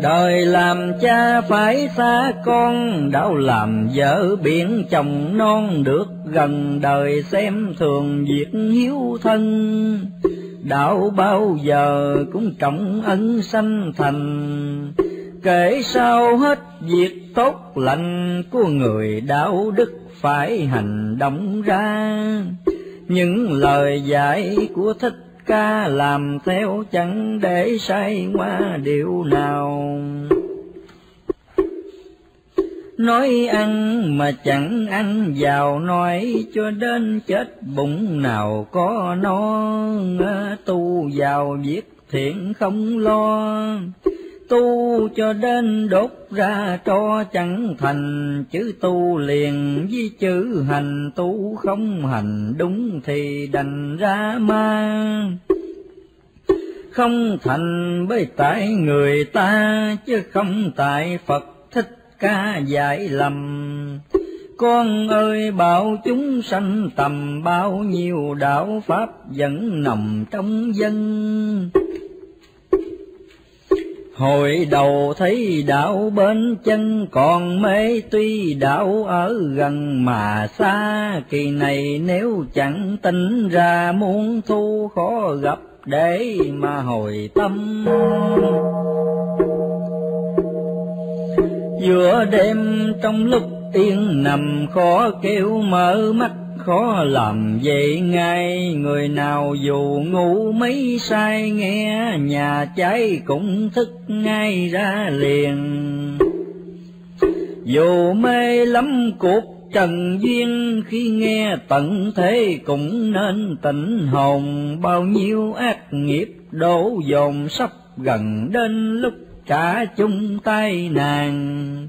Đời làm cha phải xa con đạo làm vợ biển chồng non được gần đời xem thường việc hiếu thân. Đạo bao giờ cũng trọng ân sanh thành kể sao hết việc tốt lành của người đạo đức phải hành động ra. Những lời dạy của thích ca làm theo chẳng để sai qua điều nào. Nói ăn mà chẳng ăn vào nói cho đến chết bụng nào có no. Tu vào việc thiện không lo tu cho đến đốt ra cho chẳng thành. Chữ tu liền với chữ hành, tu không hành, đúng thì đành ra ma không thành bởi tại người ta, chứ không tại phật thích ca dạy lầm. Con ơi, bảo chúng sanh tầm bao nhiêu đạo pháp vẫn nằm trong dân. Hồi đầu thấy đạo bên chân còn mê tuy đạo ở gần mà xa, kỳ này nếu chẳng tỉnh ra muốn thu khó gặp để mà hồi tâm. Giữa đêm trong lúc yên nằm khó kêu mở mắt khó làm vậy ngay. Người nào dù ngủ mấy sai nghe, nhà cháy cũng thức ngay ra liền. Dù mê lắm cuộc trần duyên, khi nghe tận thế cũng nên tỉnh hồn. Bao nhiêu ác nghiệp đổ dồn sắp gần đến lúc cả chung tay nàng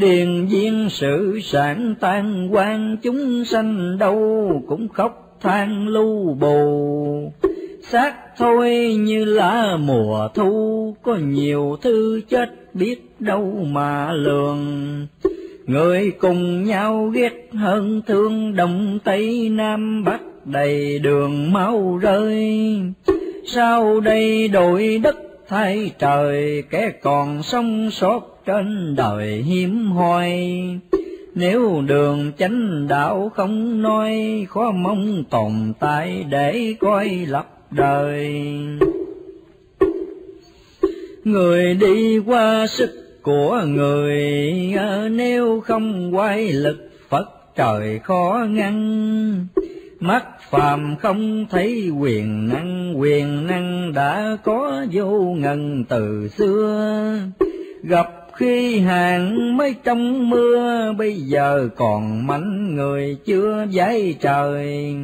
điền viên sự sản tan, quan chúng sanh đâu cũng khóc than lưu bù. Xác thôi như lá mùa thu, có nhiều thứ chết biết đâu mà lường. Người cùng nhau ghét hơn thương đông tây nam bắc đầy đường máu rơi. Sau đây đổi đất thay trời, kẻ còn sống sót trên đời hiếm hoi. Nếu đường chánh đạo không nói, khó mong tồn tại để coi lập đời. Người đi qua sức của người à, nếu không quay lực, phật trời khó ngăn. Mắt phàm không thấy quyền năng quyền năng đã có vô ngần từ xưa. Gặp khi hàng mới trong mưa, bây giờ còn mảnh người chưa dãy trời.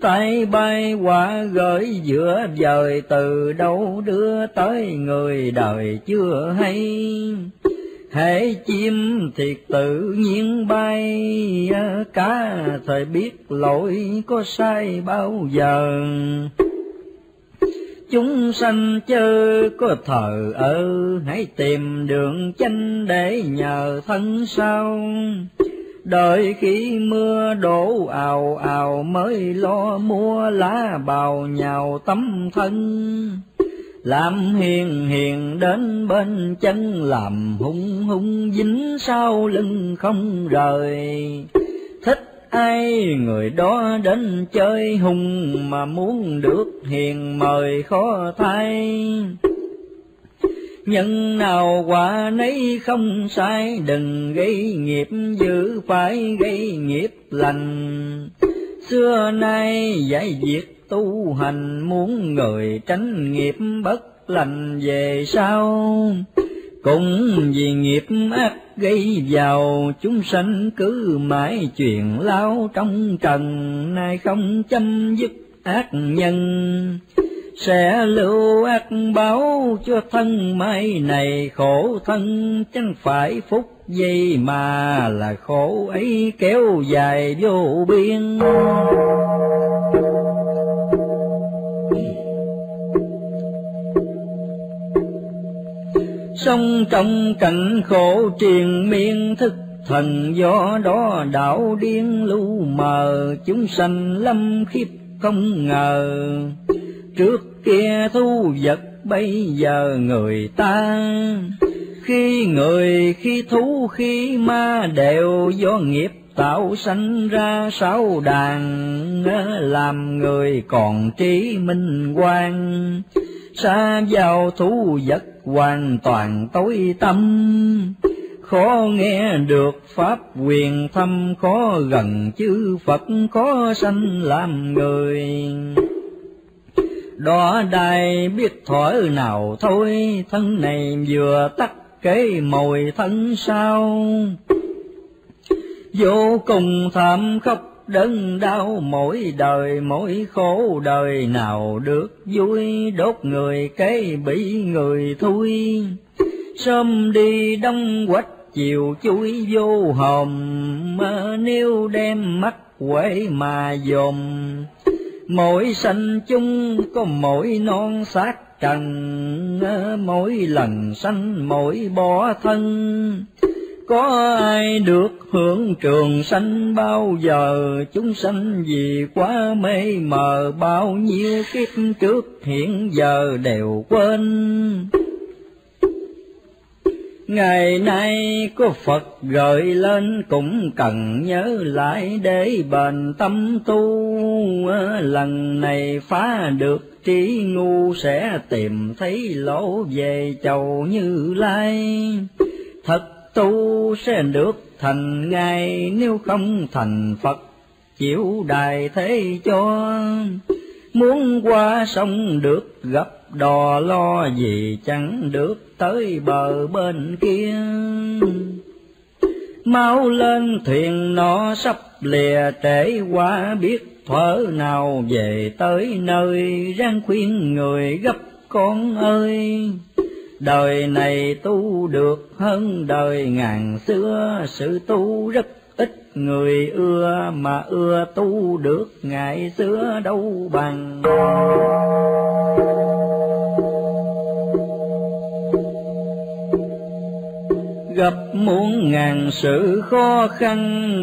Tay bay quả gửi giữa dời từ đâu đưa tới người đời chưa hay. Hễ chim thiệt tự nhiên bay cá thời biết lỗi có sai bao giờ chúng sanh chớ có thờ ơ, hãy tìm đường chánh để nhờ thân sau. Đợi khi mưa đổ ào ào, mới lo mua lá bào nhào tấm thân. Làm hiền hiền đến bên chân, làm hung hung dính sau lưng không rời ai người đó đến chơi hùng mà muốn được hiền mời khó thay. Nhân nào quả nấy không sai, đừng gây nghiệp dữ phải gây nghiệp lành. Xưa nay giải diệt tu hành muốn người tránh nghiệp bất lành về sau cũng vì nghiệp ác gây vào chúng sanh cứ mãi chuyện lao trong trần, nay không chấm dứt ác nhân. Sẽ lưu ác báo cho thân mai này, khổ thân chẳng phải phúc gì mà là khổ ấy kéo dài vô biên. Sống trong cảnh khổ triền miên, thức thần do đó đạo điên lưu mờ. Chúng sanh lâm khiếp không ngờ. Trước kia thu vật, bây giờ người ta. Khi người, khi thú, khi ma đều do nghiệp tạo sanh ra sáu đàn làm người còn trí minh quan xa vào thú vật hoàn toàn tối tâm. Khó nghe được pháp quyền thâm, khó gần chư phật, khó sanh làm người. Đó đài biết thổi nào thôi, thân này vừa tắt cái mồi thân sao vô cùng thảm khóc đớn đau mỗi đời, mỗi khổ đời. Nào được vui, đốt người cái bị người thui. Sớm đi đông quách, chiều chui vô hòm. Nếu đem mắt quế mà dòm. Mỗi sanh chung, có mỗi non xác trần. Mỗi lần sanh, mỗi bỏ thân có ai được hưởng trường sanh bao giờ? Chúng sanh vì quá mê mờ bao nhiêu kiếp trước hiện giờ đều quên. Ngày nay có Phật gợi lên cũng cần nhớ lại để bền tâm tu, lần này phá được trí ngu sẽ tìm thấy lỗ về chầu như lai. Thật tu sẽ được thành ngài, nếu không thành Phật chịu đài thế cho. Muốn qua sông được gặp đò lo gì chẳng được tới bờ bên kia. Mau lên thuyền nó sắp lìa trễ qua biết thuở nào về tới nơi, ráng khuyên người gấp con ơi. Đời này tu được hơn đời ngàn xưa, sự tu rất ít người ưa mà ưa tu được ngày xưa đâu bằng. gặp muôn ngàn sự khó khăn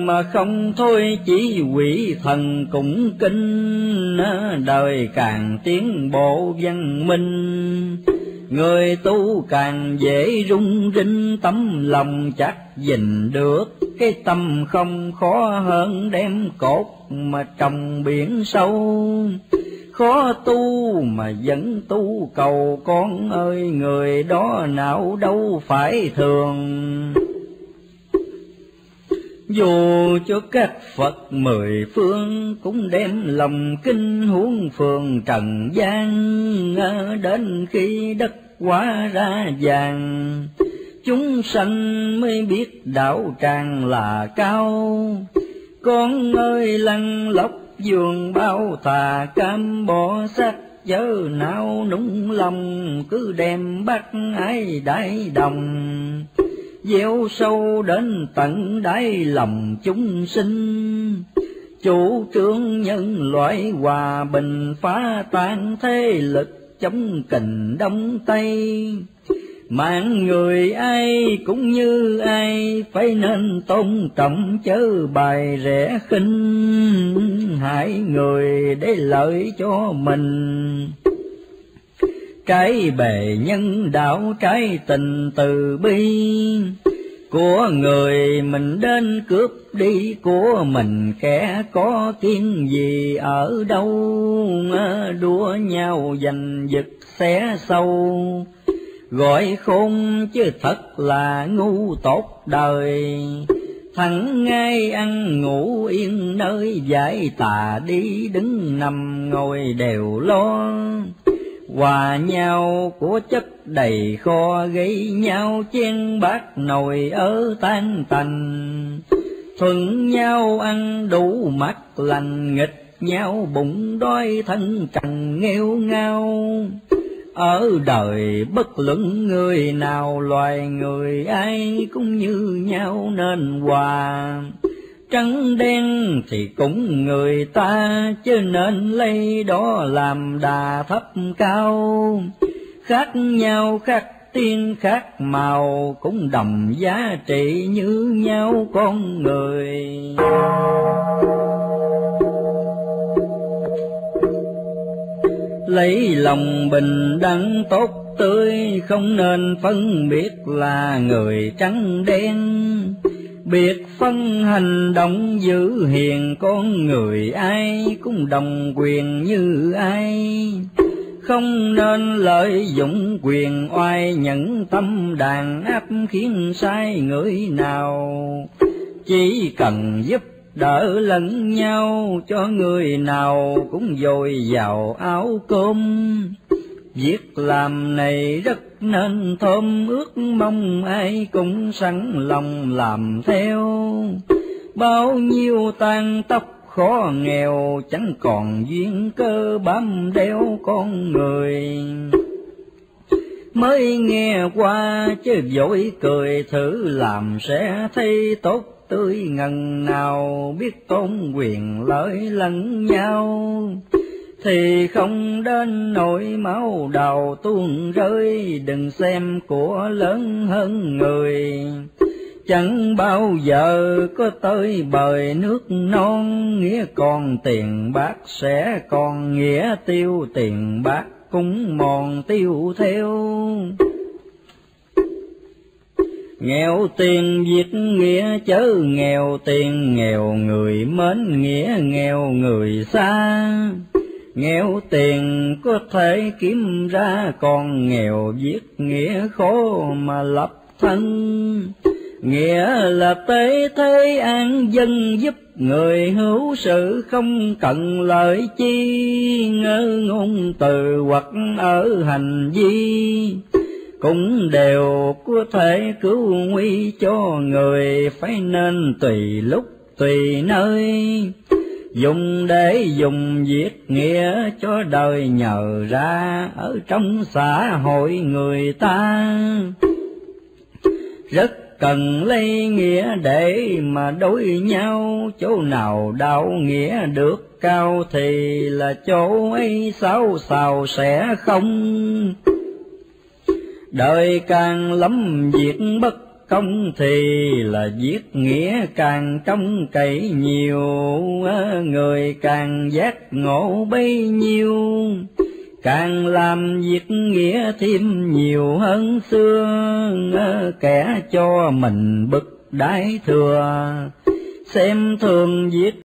mà không thôi chỉ quỷ thần cũng kinh đời càng tiến bộ văn minh người tu càng dễ rung rinh, tấm lòng chắc dình được. Cái tâm không khó hơn đem cột mà trồng biển sâu. Khó tu mà vẫn tu, cầu con ơi, người đó nào đâu phải thường dù cho các Phật mười phương cũng đem lòng kinh huống phường trần gian đến khi đất hóa ra vàng. Chúng sanh mới biết đạo tràng là cao. Con ơi, lăn lóc giường bao thà cam bỏ sắc chớ nào núng lòng, cứ đem bắt ai đại đồng gieo sâu đến tận đáy lòng chúng sinh. Chủ trương nhân loại hòa bình phá tan thế lực chống kình đông tây. Mạng người ai cũng như ai, phải nên tôn trọng chớ bài rẻ khinh. Hại người để lợi cho mình trái bề nhân đạo trái tình từ bi. Của người mình đến cướp đi, của mình kẻ có kiên gì ở đâu đua nhau giành giật xé sâu. Gọi khôn chứ thật là ngu tốt đời. Thằng ngay ăn ngủ yên nơi giải tà đi, đứng nằm ngồi đều lo hòa nhau của chất đầy kho gây nhau chen bát nồi ở tan tành thuận nhau ăn đủ mắt lành, nghịch nhau bụng đói thân trần nghèo ngao. Ở đời bất luận người nào, loài người ai cũng như nhau nên hòa trắng đen thì cũng người ta, chứ nên lấy đó làm đà thấp cao. Khác nhau, khác tiên, khác màu, cũng đồng giá trị như nhau con người. Lấy lòng bình đẳng tốt tươi, không nên phân biệt là người trắng đen biệt phân hành động giữ hiền con người ai cũng đồng quyền như ai. Không nên lợi dụng quyền oai nhận tâm đàn áp khiến sai người nào. Chỉ cần giúp đỡ lẫn nhau cho người nào cũng dồi dào áo cơm việc làm này rất nên thơm ước mong ai cũng sẵn lòng làm theo. Bao nhiêu tan tóc khó nghèo chẳng còn duyên cơ bám đeo con người. Mới nghe qua chứ dỗi cười thử làm sẽ thấy tốt tươi ngần nào biết tôn quyền lợi lẫn nhau thì không đến nỗi máu đầu tuôn rơi, đừng xem của lớn hơn người chẳng bao giờ có tới bời nước non, nghĩa còn tiền bạc sẽ còn nghĩa tiêu, tiền bạc cũng mòn tiêu theo Nghèo tiền việt nghĩa, chớ nghèo tiền nghèo người mến nghĩa nghèo người xa. Nghèo tiền có thể kiếm ra, còn nghèo viết nghĩa khó mà lập thân. Nghĩa là tế thế an dân giúp người hữu sự, không cần lợi chi, ngơ ngôn từ hoặc ở hành vi cũng đều có thể cứu nguy cho người, phải nên tùy lúc, tùy nơi dùng để dùng việc nghĩa cho đời nhờ ra ở trong xã hội người ta. Rất cần lấy nghĩa để mà đối nhau, chỗ nào đạo nghĩa được cao thì là chỗ ấy xáo xào sẽ không. Đời càng lắm việc bất công thì là viết nghĩa càng trong cậy nhiều ờ, người càng giác ngộ bấy nhiêu. Càng làm việc nghĩa thêm nhiều hơn xưa ờ, kẻ cho mình bực đái thừa. Xem thường viết